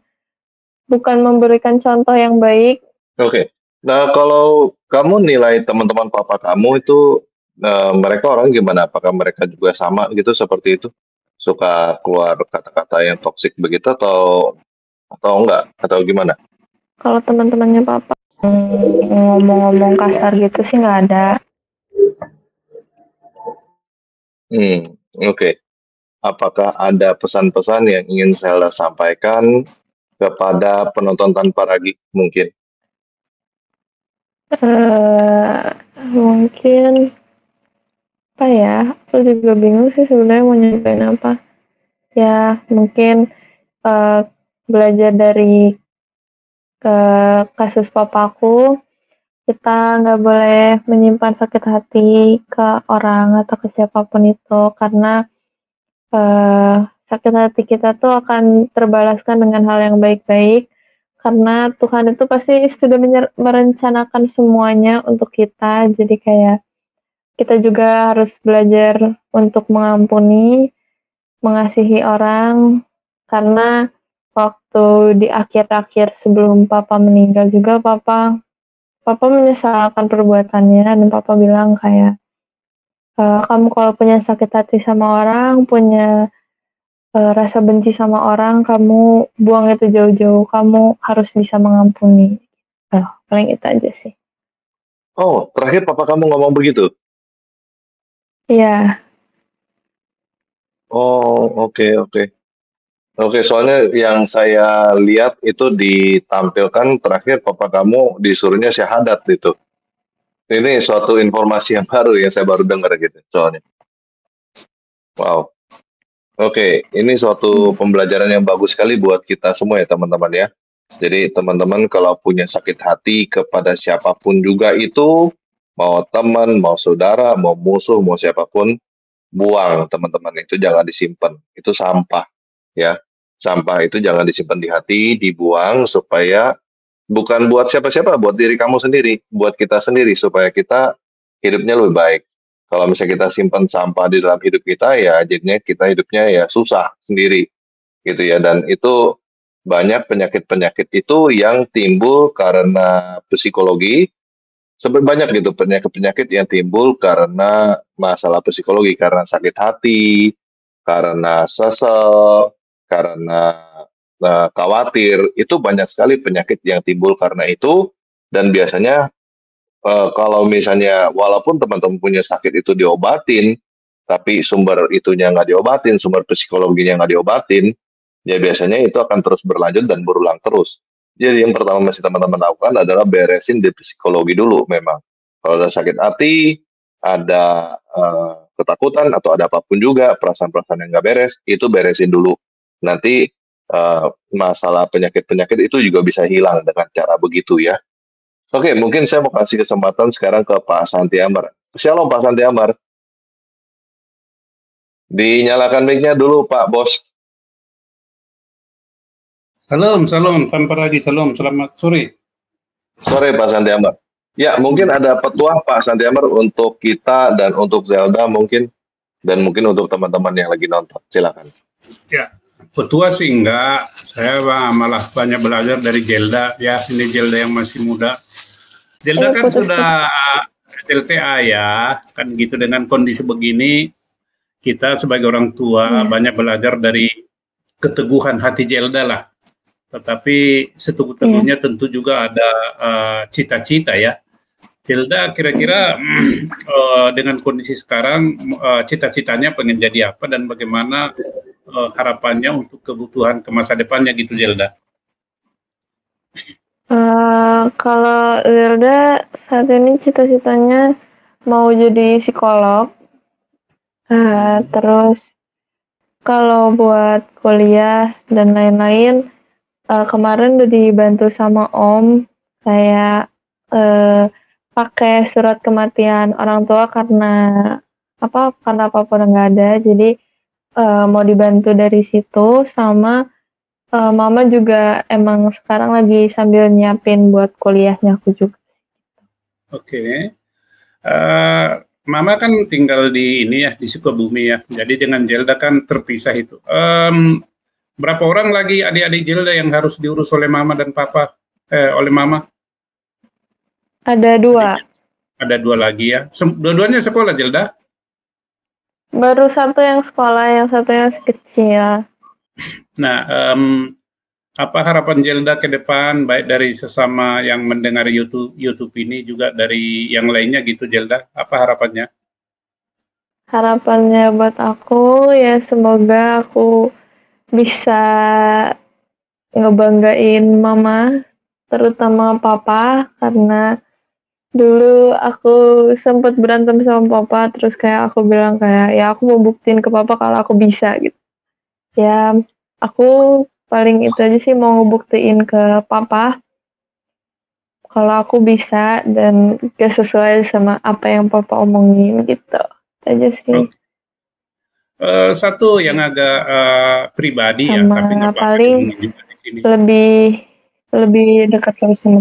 bukan memberikan contoh yang baik Oke. Nah, kalau kamu nilai teman-teman papa kamu itu eh, mereka orang gimana? Apakah mereka juga sama gitu seperti itu? Suka keluar kata-kata yang toksik begitu atau atau enggak atau gimana? Kalau teman-temannya papa ngomong-ngomong kasar gitu sih nggak ada. Hmm, oke. Apakah ada pesan-pesan yang ingin saya sampaikan kepada penonton tanpa ragi mungkin? Uh, mungkin apa ya? Aku juga bingung sih sebenarnya mau nyampein apa. Ya mungkin uh, belajar dari ke kasus papaku kita nggak boleh menyimpan sakit hati ke orang atau ke siapa pun itu karena uh, sakit hati kita tuh akan terbalaskan dengan hal yang baik-baik karena Tuhan itu pasti sudah merencanakan semuanya untuk kita. Jadi kayak kita juga harus belajar untuk mengampuni mengasihi orang karena waktu di akhir-akhir sebelum papa meninggal juga papa papa menyesalkan perbuatannya dan papa bilang kayak e, kamu kalau punya sakit hati sama orang punya uh, rasa benci sama orang kamu buang itu jauh-jauh. Kamu harus bisa mengampuni. Oh, paling itu aja sih. Oh terakhir papa kamu ngomong begitu? Iya. Oh oke okay, oke. okay. Oke, soalnya yang saya lihat itu ditampilkan terakhir papa kamu disuruhnya syahadat itu. Ini suatu informasi yang baru yang saya baru dengar gitu soalnya. Wow. Oke, ini suatu pembelajaran yang bagus sekali buat kita semua ya teman-teman ya. Jadi teman-teman kalau punya sakit hati kepada siapa pun juga itu, mau teman, mau saudara, mau musuh, mau siapa pun, buang teman-teman itu jangan disimpan. Itu sampah ya sampah itu jangan disimpan di hati, dibuang supaya bukan buat siapa-siapa, buat diri kamu sendiri, buat kita sendiri supaya kita hidupnya lebih baik. Kalau misalnya kita simpan sampah di dalam hidup kita ya jadinya kita hidupnya ya susah sendiri gitu ya dan itu banyak penyakit-penyakit itu yang timbul karena psikologi sebenarnya banyak gitu penyakit-penyakit yang timbul karena masalah psikologi karena sakit hati karena sesel karena uh, khawatir itu banyak sekali penyakit yang timbul karena itu. Dan biasanya uh, kalau misalnya walaupun teman-teman punya sakit itu diobatin tapi sumber itunya nggak diobatin sumber psikologinya nggak diobatin ya biasanya itu akan terus berlanjut dan berulang terus. Jadi yang pertama mesti teman-teman lakukan adalah beresin di psikologi dulu memang. Kalau ada sakit hati ada uh, ketakutan atau ada apa pun juga perasaan-perasaan yang nggak beres itu beresin dulu nanti uh, masalah penyakit-penyakit itu juga bisa hilang dengan cara begitu ya. Oke, mungkin saya mau kasih kesempatan sekarang ke Pak Santi Amar. Shalom Pak Santi Amar. Dinyalakan mic-nya dulu Pak Bos. Salam, salam, tanpa lagi salam, selamat sore. Sore Pak Santi Amar. Ya, mungkin ada petuah Pak Santi Amar untuk kita dan untuk Zelda mungkin dan mungkin untuk teman-teman yang lagi nonton. Silakan. Ya, Petua sih enggak, saya malah banyak belajar dari Jelda ya, ini Jelda yang masih muda. Jelda kan sudah SLTA ya, kan gitu dengan kondisi begini kita sebagai orang tua hmm. banyak belajar dari keteguhan hati Jelda lah. Tetapi seteguh-teguhnya hmm. tentu juga ada uh, cita-cita uh, ya. Jelda kira-kira uh, dengan kondisi sekarang uh, cita-citanya pengen jadi apa dan bagaimana uh, harapannya untuk kebutuhan ke masa depannya gitu Zelda? Uh, kalau Zelda saat ini cita-citanya mau jadi psikolog. Uh, terus kalau buat kuliah dan lain-lain, uh, kemarin udah dibantu sama Om saya uh, pakai surat kematian orang tua karena apa karena apa pun nggak ada jadi uh, mau dibantu dari situ sama uh, mama juga emang sekarang lagi sambil nyiapin buat kuliahnya aku juga. Oke. Okay. Uh, eh, mama kan tinggal di ini ya di Sukabumi ya. Jadi dengan Jelda kan terpisah itu. Um, berapa orang lagi adik-adik Jelda yang harus diurus oleh mama dan papa eh, oleh mama? Ada dua. Ada dua lagi ya. Dua-duanya sekolah Jelda? Baru satu yang sekolah, yang satu yang kecil. Nah, um, apa harapan Jelda ke depan baik dari sesama yang mendengar YouTube YouTube ini juga dari yang lainnya gitu Jelda apa harapannya harapannya buat aku ya semoga aku bisa ngebanggain mama terutama papa karena dulu aku sempat berantem sama papa terus kayak aku bilang kayak ya aku mau buktiin ke papa kalau aku bisa gitu. Ya aku paling itu aja sih mau ngebuktiin ke papa kalau aku bisa dan gak sesuai sama apa yang papa omongin gitu. Itu aja sih. Uh, satu yang agak uh, pribadi ya, sama ya tapi nggak paling lebih lebih dekat sama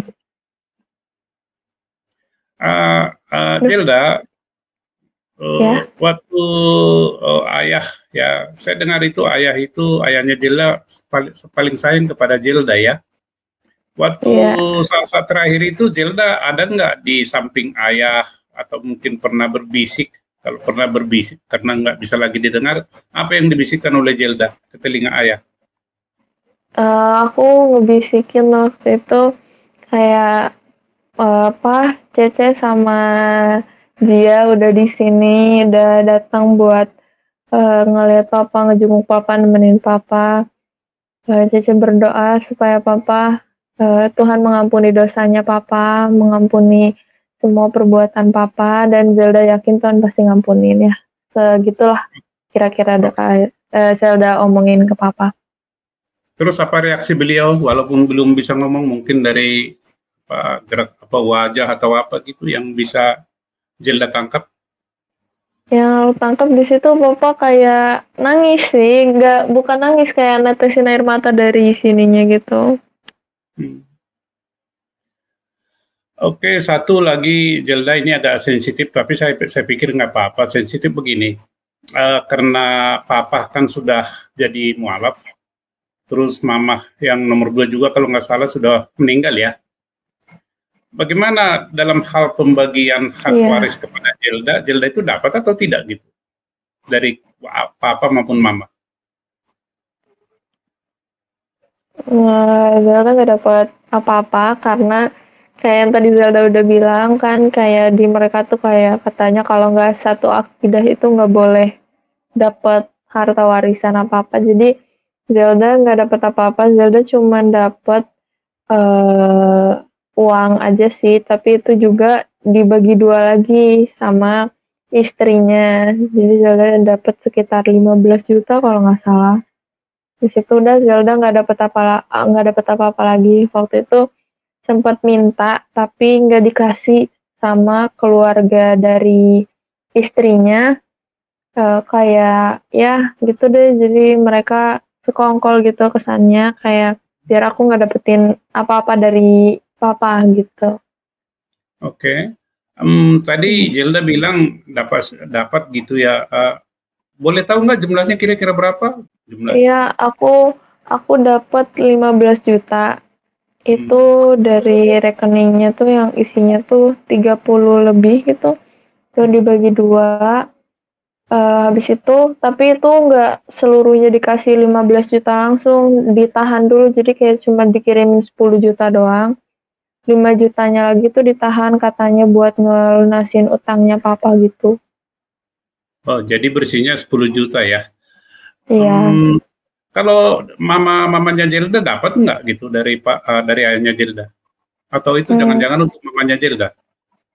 uh, uh, Tilda Uh, ya. Waktu uh, ayah ya, saya dengar itu ayah itu ayahnya Jilda paling, paling sayang kepada Jilda ya. Waktu ya. saat-saat terakhir itu Jilda ada nggak di samping ayah atau mungkin pernah berbisik? Kalau pernah berbisik karena nggak bisa lagi didengar, apa yang dibisikkan oleh Jilda ke telinga ayah? Uh, aku ngebisikin waktu itu kayak uh, apa Cece sama dia udah di sini, udah datang buat uh, ngeliat papa, ngejenguk papa, nemenin papa. Uh, Cece berdoa supaya papa uh, Tuhan mengampuni dosanya papa, mengampuni semua perbuatan papa, dan Zelda yakin Tuhan pasti ngampunin ya. Segitulah kira-kira uh, udah omongin ke papa. Terus apa reaksi beliau walaupun belum bisa ngomong mungkin dari apa, gerak apa wajah atau apa gitu yang bisa Jelda tangkap? Yang tangkap di situ bapak kayak nangis sih, nggak bukan nangis kayak netesin air mata dari sininya gitu. Hmm. Oke, satu lagi Jelda ini agak sensitif, tapi saya saya pikir nggak apa-apa. Sensitif begini, uh, karena papa kan sudah jadi mualaf, terus mama yang nomor dua juga kalau nggak salah sudah meninggal ya bagaimana dalam hal pembagian hak yeah. waris kepada Jelda, Jelda itu dapat atau tidak gitu dari papa maupun mama? Nah, Zelda nggak dapat apa-apa karena kayak yang tadi Zelda udah bilang kan kayak di mereka tuh kayak katanya kalau nggak satu akidah itu nggak boleh dapat harta warisan apa apa jadi Zelda nggak dapat apa-apa Zelda cuma dapat uh, uang aja sih, tapi itu juga dibagi dua lagi sama istrinya. Jadi Zelda dapat sekitar 15 juta kalau nggak salah. Di situ udah Zelda nggak dapat apa nggak dapat apa-apa lagi. Waktu itu sempat minta tapi nggak dikasih sama keluarga dari istrinya. Uh, kayak ya gitu deh jadi mereka sekongkol gitu kesannya kayak biar aku nggak dapetin apa-apa dari papa gitu. Oke. Okay. Um, tadi Jelda bilang dapat dapat gitu ya. Uh, boleh tahu nggak jumlahnya kira-kira berapa? Jumlah? Iya, aku aku dapat 15 juta. Itu hmm. dari rekeningnya tuh yang isinya tuh 30 lebih gitu. Tuh dibagi dua. Uh, habis itu, tapi itu nggak seluruhnya dikasih 15 juta langsung, ditahan dulu, jadi kayak cuma dikirimin 10 juta doang. 5 jutanya lagi tuh ditahan katanya buat ngelunasin utangnya papa gitu. Oh, jadi bersihnya 10 juta ya? Iya. Hmm, kalau mama mamanya Jelda dapat nggak gitu dari pak uh, dari ayahnya Jelda? Atau itu hmm. jangan-jangan hmm. untuk mamanya Jelda?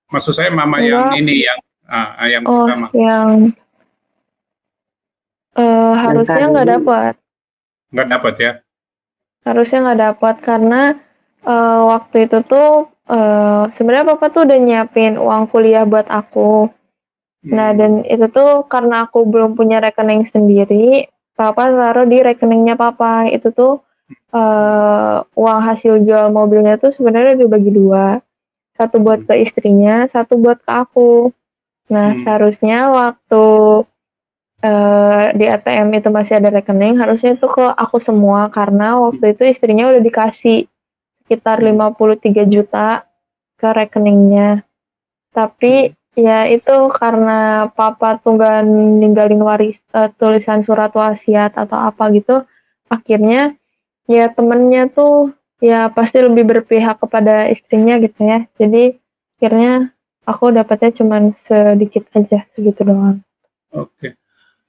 Maksud saya mama Enggak. yang ini yang uh, yang oh, pertama. Yang uh, harusnya nggak dapat. Nggak dapat ya? Harusnya nggak dapat karena uh, waktu itu tuh uh, sebenarnya papa tuh udah nyiapin uang kuliah buat aku. Nah, hmm. dan itu tuh karena aku belum punya rekening sendiri, papa taruh di rekeningnya papa. Itu tuh uh, uang hasil jual mobilnya tuh sebenarnya dibagi dua. Satu buat ke istrinya, satu buat ke aku. Nah, hmm. seharusnya waktu uh, di ATM itu masih ada rekening, harusnya itu ke aku semua karena waktu itu istrinya udah dikasih sekitar 53 juta ke rekeningnya. Tapi ya itu karena papa tuh gak ninggalin waris uh, tulisan surat wasiat atau apa gitu, akhirnya ya temennya tuh ya pasti lebih berpihak kepada istrinya gitu ya. Jadi akhirnya aku dapatnya cuma sedikit aja segitu doang. Oke.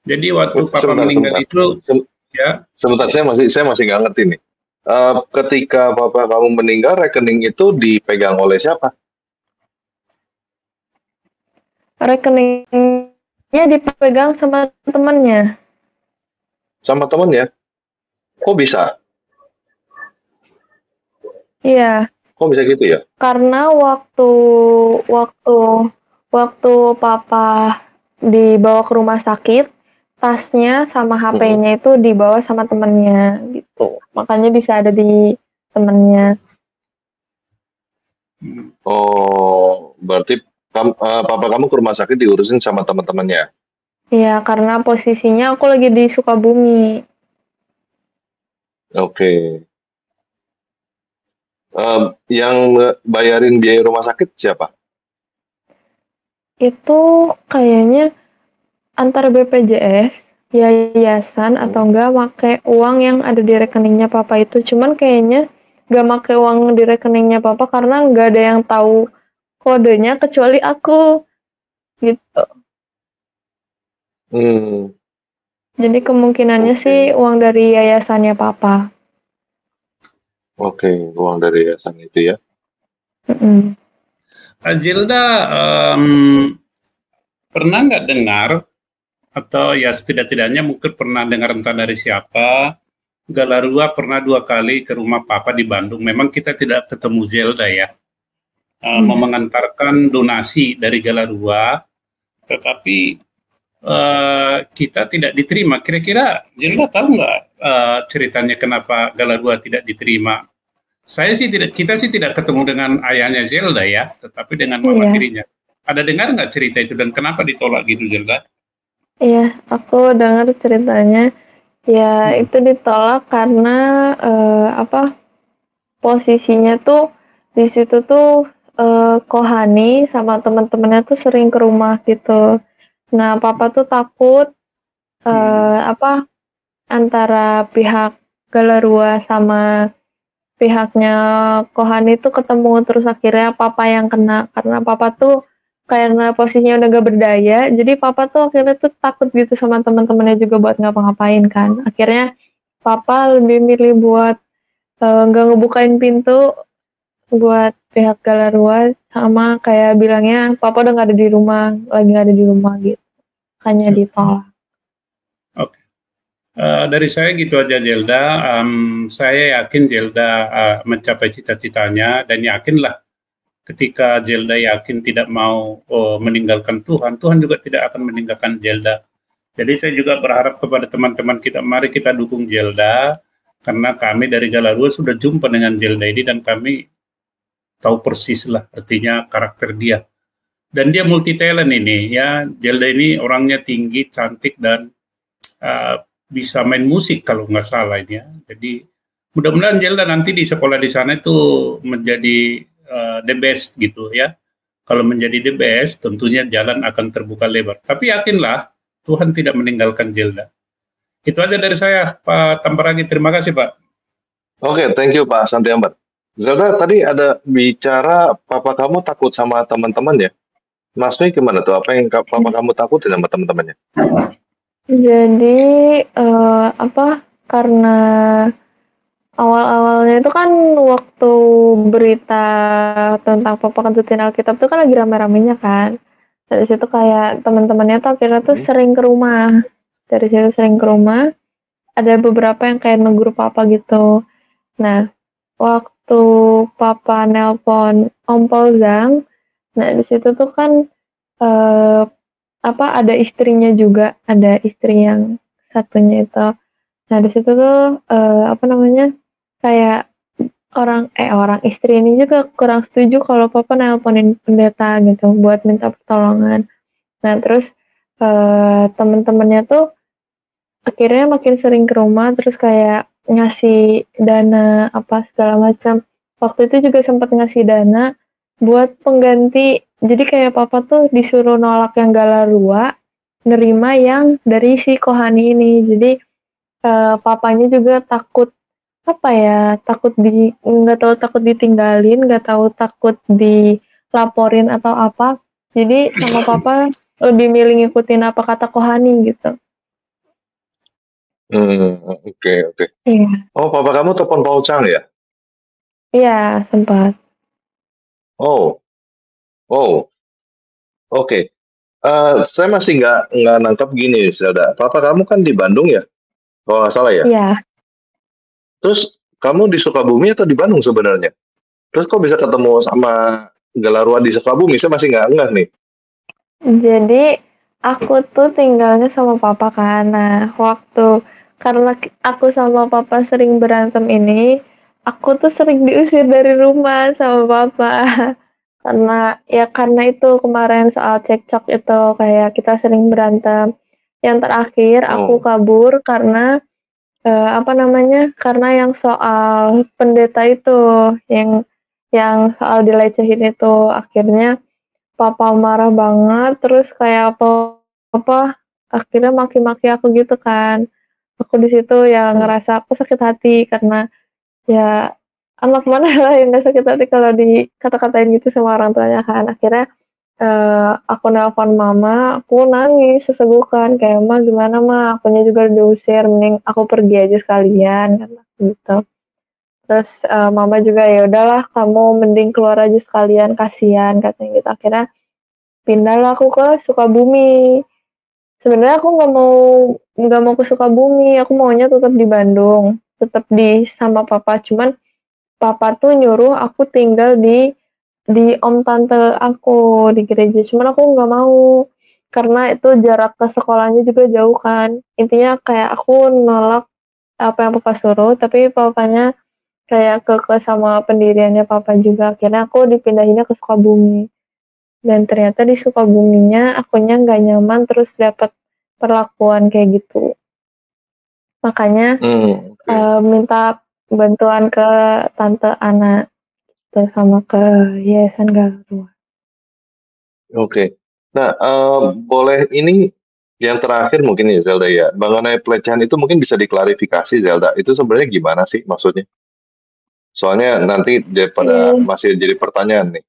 Jadi waktu papa sebentar, meninggal sebentar. itu ya. sebentar saya masih saya masih nggak ngerti nih uh, ketika papa kamu meninggal rekening itu dipegang oleh siapa rekeningnya dipegang sama temannya. Sama temannya? Kok bisa? Iya. Kok bisa gitu ya? Karena waktu waktu waktu papa dibawa ke rumah sakit, tasnya sama HP-nya itu dibawa sama temennya gitu. Makanya bisa ada di temennya. Oh, berarti Kam, uh, papa kamu ke rumah sakit diurusin sama teman-temannya? Iya, karena posisinya aku lagi di Sukabumi. Oke. Okay. Uh, yang bayarin biaya rumah sakit siapa? Itu kayaknya antara BPJS, yayasan atau enggak pakai uang yang ada di rekeningnya papa itu. Cuman kayaknya enggak pakai uang di rekeningnya papa karena enggak ada yang tahu kodenya kecuali aku gitu. Hmm. Jadi kemungkinannya okay. sih uang dari yayasannya papa. Oke, okay, uang dari yayasan itu ya. Mm -mm. Jilda, um, pernah nggak dengar atau ya setidak-tidaknya mungkin pernah dengar entah dari siapa Galarua pernah dua kali ke rumah papa di Bandung. Memang kita tidak ketemu Zelda ya uh, hmm. mengantarkan donasi dari Galarua, tetapi uh, kita tidak diterima. Kira-kira Jelda tahu nggak uh, ceritanya kenapa Galarua tidak diterima? Saya sih tidak, kita sih tidak ketemu dengan ayahnya Zelda ya, tetapi dengan mama yeah. tirinya. Ada dengar nggak cerita itu dan kenapa ditolak gitu Zelda? Iya, aku dengar ceritanya. Ya hmm. itu ditolak karena uh, apa? Posisinya tuh di situ tuh uh, Kohani sama teman-temannya tuh sering ke rumah gitu. Nah, papa tuh takut uh, hmm. apa antara pihak Galarua sama pihaknya Kohani tuh ketemu terus akhirnya papa yang kena karena papa tuh karena posisinya udah gak berdaya jadi papa tuh akhirnya tuh takut gitu sama teman-temannya juga buat ngapa-ngapain kan akhirnya papa lebih milih buat uh, nggak ngebukain pintu buat pihak Galarua sama kayak bilangnya papa udah nggak ada di rumah lagi nggak ada di rumah gitu hanya ditolak. Oke. Okay. Uh, eh, dari saya gitu aja Jelda. Um, saya yakin Jelda uh, mencapai cita-citanya dan yakinlah ketika Jelda yakin tidak mau uh, meninggalkan Tuhan, Tuhan juga tidak akan meninggalkan Jelda. Jadi saya juga berharap kepada teman-teman kita, mari kita dukung Jelda karena kami dari Galarua sudah jumpa dengan Jelda ini dan kami tahu persis lah artinya karakter dia. Dan dia multi talent ini ya. Jelda ini orangnya tinggi, cantik dan uh, bisa main musik kalau nggak salah ini ya. Jadi mudah-mudahan Jelda nanti di sekolah di sana itu menjadi uh, the best gitu ya. Kalau menjadi the best tentunya jalan akan terbuka lebar. Tapi yakinlah Tuhan tidak meninggalkan Jelda. Itu aja dari saya Pak Tamparagi. Terima kasih Pak. Oke, okay, thank you Pak Santi Ambat. Zelda tadi ada bicara papa kamu takut sama teman-teman ya? Maksudnya gimana tuh? Apa yang papa kamu takut sama teman-temannya? Jadi uh, apa? Karena awal-awalnya itu kan waktu berita tentang papa kantutin Alkitab itu kan lagi rame-ramenya kan. Dari situ kayak teman-temannya tuh akhirnya tuh hmm. sering ke rumah. Dari situ sering ke rumah. Ada beberapa yang kayak negur papa gitu. Nah, waktu papa nelpon Om Polzang, nah di situ tuh kan uh, apa ada istrinya juga, ada istri yang satunya itu. Nah di situ tuh uh, apa namanya kayak orang eh orang istri ini juga kurang setuju kalau papa nelponin pendeta gitu buat minta pertolongan. Nah terus uh, teman-temannya tuh akhirnya makin sering ke rumah terus kayak ngasih dana apa segala macam. Waktu itu juga sempat ngasih dana buat pengganti. Jadi kayak papa tuh disuruh nolak yang galarua, nerima yang dari si Kohani ini. Jadi uh, papanya juga takut apa ya takut di nggak tahu takut ditinggalin nggak tahu takut dilaporin atau apa jadi sama papa lebih milih ngikutin apa kata kohani gitu Hmm, oke oke. iya Oh, papa kamu telepon Paul Chang ya? iya sempat Oh, oh, oke. Eh, saya masih nggak nggak nangkep gini, Zelda. Papa kamu kan di Bandung ya? Kalau nggak salah ya? iya Terus kamu di Sukabumi atau di Bandung sebenarnya? Terus kok bisa ketemu sama Galarua di Sukabumi? Saya masih nggak ngeh nih. Jadi aku tuh tinggalnya sama papa kan. Nah, waktu karena aku sama papa sering berantem ini, aku tuh sering diusir dari rumah sama papa. Karena ya karena itu kemarin soal cekcok itu kayak kita sering berantem. Yang terakhir aku Oh. kabur karena eh, apa namanya? Karena yang soal pendeta itu, yang yang soal dilecehin itu akhirnya papa marah banget terus kayak apa apa akhirnya maki-maki aku gitu kan aku di situ ya Hmm. ngerasa aku sakit hati karena ya anak mana lah yang gak sakit hati kalau dikata-katain gitu sama orang tuanya kan akhirnya eh, aku nelpon mama aku nangis sesegukan. Kayak ma gimana ma? Akunya juga diusir mending aku pergi aja sekalian kan gitu. Terus eh, mama juga ya udahlah kamu mending keluar aja sekalian kasihan katanya gitu. Akhirnya pindahlah aku ke Sukabumi. Sebenarnya aku nggak mau nggak mau ke Sukabumi. Aku maunya tetap di Bandung tetap di sama papa. Cuman papa tuh nyuruh aku tinggal di di om tante aku di gereja. Cuman aku nggak mau karena itu jarak ke sekolahnya juga jauh kan. Intinya kayak aku nolak apa yang papa suruh tapi papanya kayak ke sama pendiriannya papa juga. Akhirnya aku dipindahinnya ke Sukabumi. Dan ternyata di Sukabuminya akunya nggak nyaman terus dapat perlakuan kayak gitu. Makanya Hmm, eh, minta bantuan ke tante Ana gitu sama ke Yayasan Garuda Oke. Nah, eh, boleh ini yang terakhir mungkin ya Zelda ya. Mengenai pelecehan itu mungkin bisa diklarifikasi Zelda. Itu sebenarnya gimana sih maksudnya? Soalnya nanti daripada Iya. masih jadi pertanyaan nih.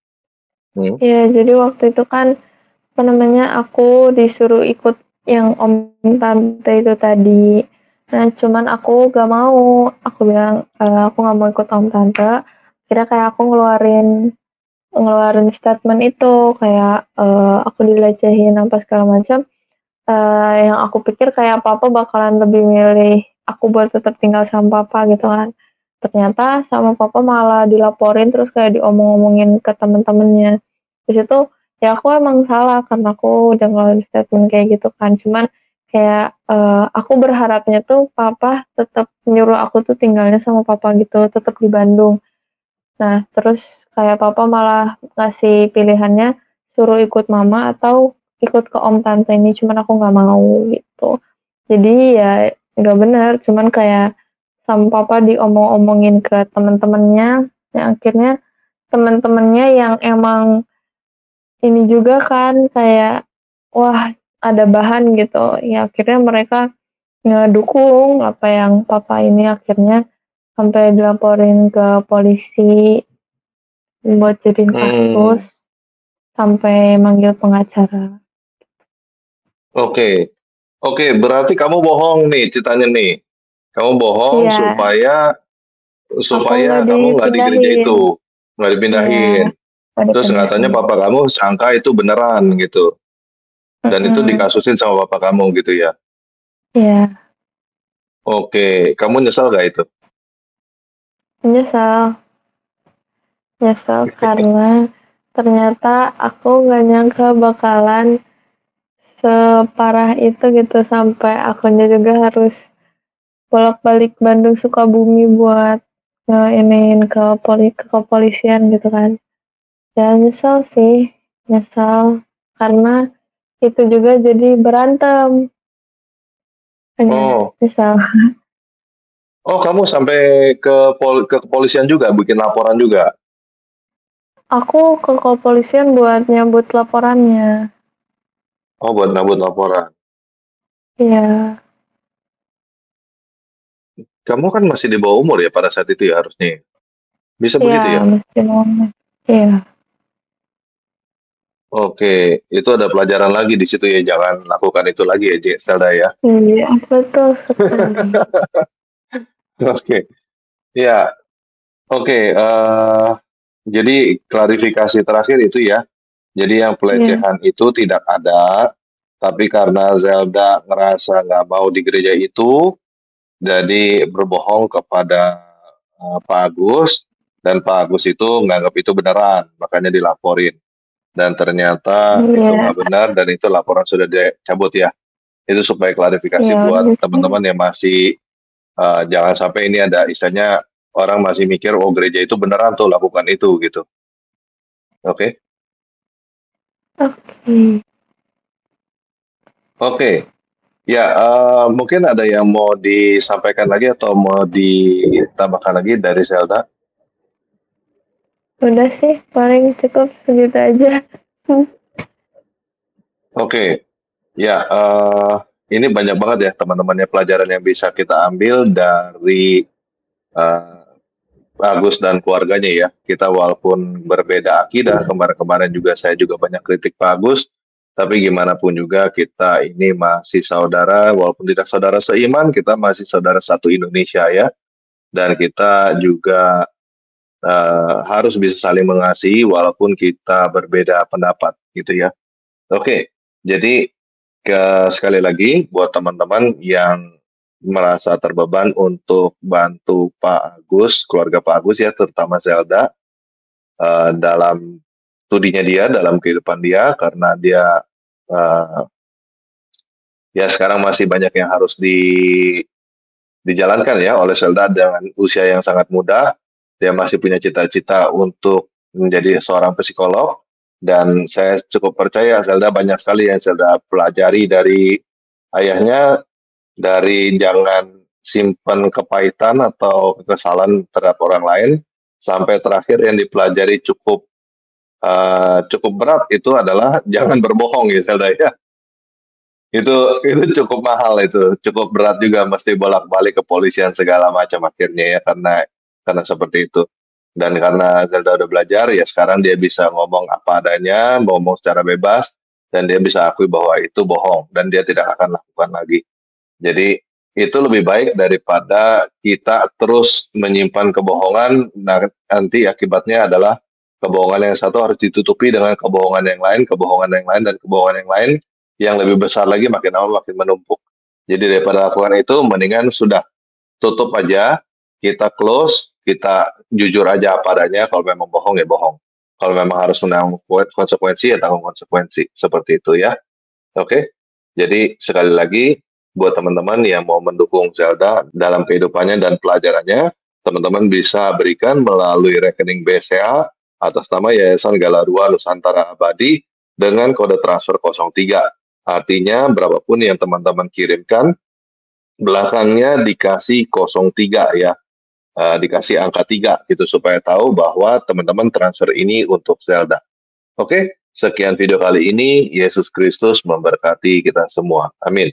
Hmm. Ya, jadi waktu itu kan apa namanya aku disuruh ikut yang om tante itu tadi. Nah, cuman aku gak mau. Aku bilang "Eh, aku gak mau ikut om tante. Kira kayak aku ngeluarin ngeluarin statement itu kayak eh, aku dilecehin apa segala macam. Eh, yang aku pikir kayak papa bakalan lebih milih aku buat tetap tinggal sama papa gitu kan. Ternyata sama papa malah dilaporin terus kayak diomong-omongin ke temen-temennya. Di situ ya aku emang salah karena aku udah ngeluarin statement kayak gitu kan. Cuman kayak eh, aku berharapnya tuh papa tetap nyuruh aku tuh tinggalnya sama papa gitu, tetap di Bandung. Nah, terus kayak papa malah ngasih pilihannya suruh ikut mama atau ikut ke om tante ini, cuman aku nggak mau gitu. Jadi ya nggak benar, cuman kayak sama papa diomong-omongin ke temen-temennya, yang akhirnya temen-temennya yang emang ini juga kan kayak wah ada bahan gitu, ya akhirnya mereka ngedukung apa yang papa ini akhirnya sampai dilaporin ke polisi buat jadiin Hmm. kasus sampai manggil pengacara. Oke. Oke, berarti kamu bohong nih ceritanya nih. Kamu bohong Iya. supaya supaya nggak kamu nggak di gereja itu, nggak dipindahin. Nggak Terus katanya papa kamu sangka itu beneran gitu. Dan itu Mm-mm. dikasusin sama papa kamu gitu ya. Iya, Oke, kamu nyesal gak itu? Nyesel. Nyesel karena ternyata aku nggak nyangka bakalan separah itu gitu sampai akunya juga harus bolak-balik Bandung Sukabumi buat ngeinin ke poli ke kepolisian gitu kan. Ya nyesel sih, nyesel karena itu juga jadi berantem. Oh, nyesel. oh kamu sampai ke pol ke kepolisian juga, bikin laporan juga. Aku ke kepolisian buat nyambut laporannya. Oh, buat nabut laporan. Iya. kamu kan masih di bawah umur ya pada saat itu ya harusnya? Bisa begitu ya? masih umur. Iya. Oke, itu ada pelajaran lagi di situ ya, jangan lakukan itu lagi ya, Zelda ya. Iya, betul sekali. Oke, ya, oke. eh, jadi klarifikasi terakhir itu ya. Jadi yang pelecehan itu tidak ada, tapi karena Zelda ngerasa nggak mau di gereja itu, jadi berbohong kepada eh, Pak Agus, dan Pak Agus itu nganggap itu beneran, makanya dilaporin. Dan ternyata itu Iya. nggak benar, dan itu laporan sudah dicabut ya. Itu supaya klarifikasi Iya, buat teman-teman yang masih eh, jangan sampai ini ada istilahnya orang masih mikir oh gereja itu beneran tuh lakukan itu gitu. Oke, Oke. oke. Ya, eh, mungkin ada yang mau disampaikan lagi atau mau ditambahkan lagi dari Zelda? Udah sih, paling cukup segitu aja. Oke, ya eh, ini banyak banget ya teman-teman ya pelajaran yang bisa kita ambil dari eh, Agus dan keluarganya ya. Kita walaupun berbeda akidah, kemarin-kemarin juga saya juga banyak kritik Pak Agus, tapi gimana pun juga kita ini masih saudara, walaupun tidak saudara seiman, kita masih saudara satu Indonesia ya. Dan kita juga eh, harus bisa saling mengasihi walaupun kita berbeda pendapat gitu ya. Oke, jadi ke sekali lagi buat teman-teman yang merasa terbeban untuk bantu Pak Agus, keluarga Pak Agus ya, terutama Zelda eh, dalam studinya dia, dalam kehidupan dia, karena dia eh, ya sekarang masih banyak yang harus di dijalankan ya oleh Zelda dengan usia yang sangat muda. Dia masih punya cita-cita untuk menjadi seorang psikolog dan saya cukup percaya Zelda banyak sekali yang Zelda pelajari dari ayahnya dari jangan simpan kepahitan atau kesalahan terhadap orang lain. Sampai terakhir yang dipelajari cukup eh, cukup berat itu adalah jangan berbohong ya Zelda ya. Itu itu cukup mahal itu. Cukup berat juga mesti bolak-balik kepolisian segala macam akhirnya ya karena karena seperti itu dan karena Zelda udah belajar ya sekarang dia bisa ngomong apa adanya ngomong secara bebas dan dia bisa akui bahwa itu bohong dan dia tidak akan lakukan lagi jadi itu lebih baik daripada kita terus menyimpan kebohongan nah, nanti akibatnya adalah kebohongan yang satu harus ditutupi dengan kebohongan yang lain kebohongan yang lain dan kebohongan yang lain yang lebih besar lagi makin lama makin menumpuk. Jadi daripada lakukan itu, mendingan sudah tutup aja, kita close, kita jujur aja apa adanya. Kalau memang bohong ya bohong. Kalau memang harus menanggung konsekuensi ya tanggung konsekuensi seperti itu ya. Oke. Jadi sekali lagi buat teman-teman yang mau mendukung Zelda dalam kehidupannya dan pelajarannya, teman-teman bisa berikan melalui rekening BCA atas nama Yayasan Galarua Nusantara Abadi dengan kode transfer 03. Artinya berapapun yang teman-teman kirimkan, belakangnya dikasih 03 ya, uh, dikasih angka 3 gitu supaya tahu bahwa teman-teman transfer ini untuk Zelda. Oke, sekian video kali ini. Yesus Kristus memberkati kita semua. Amin.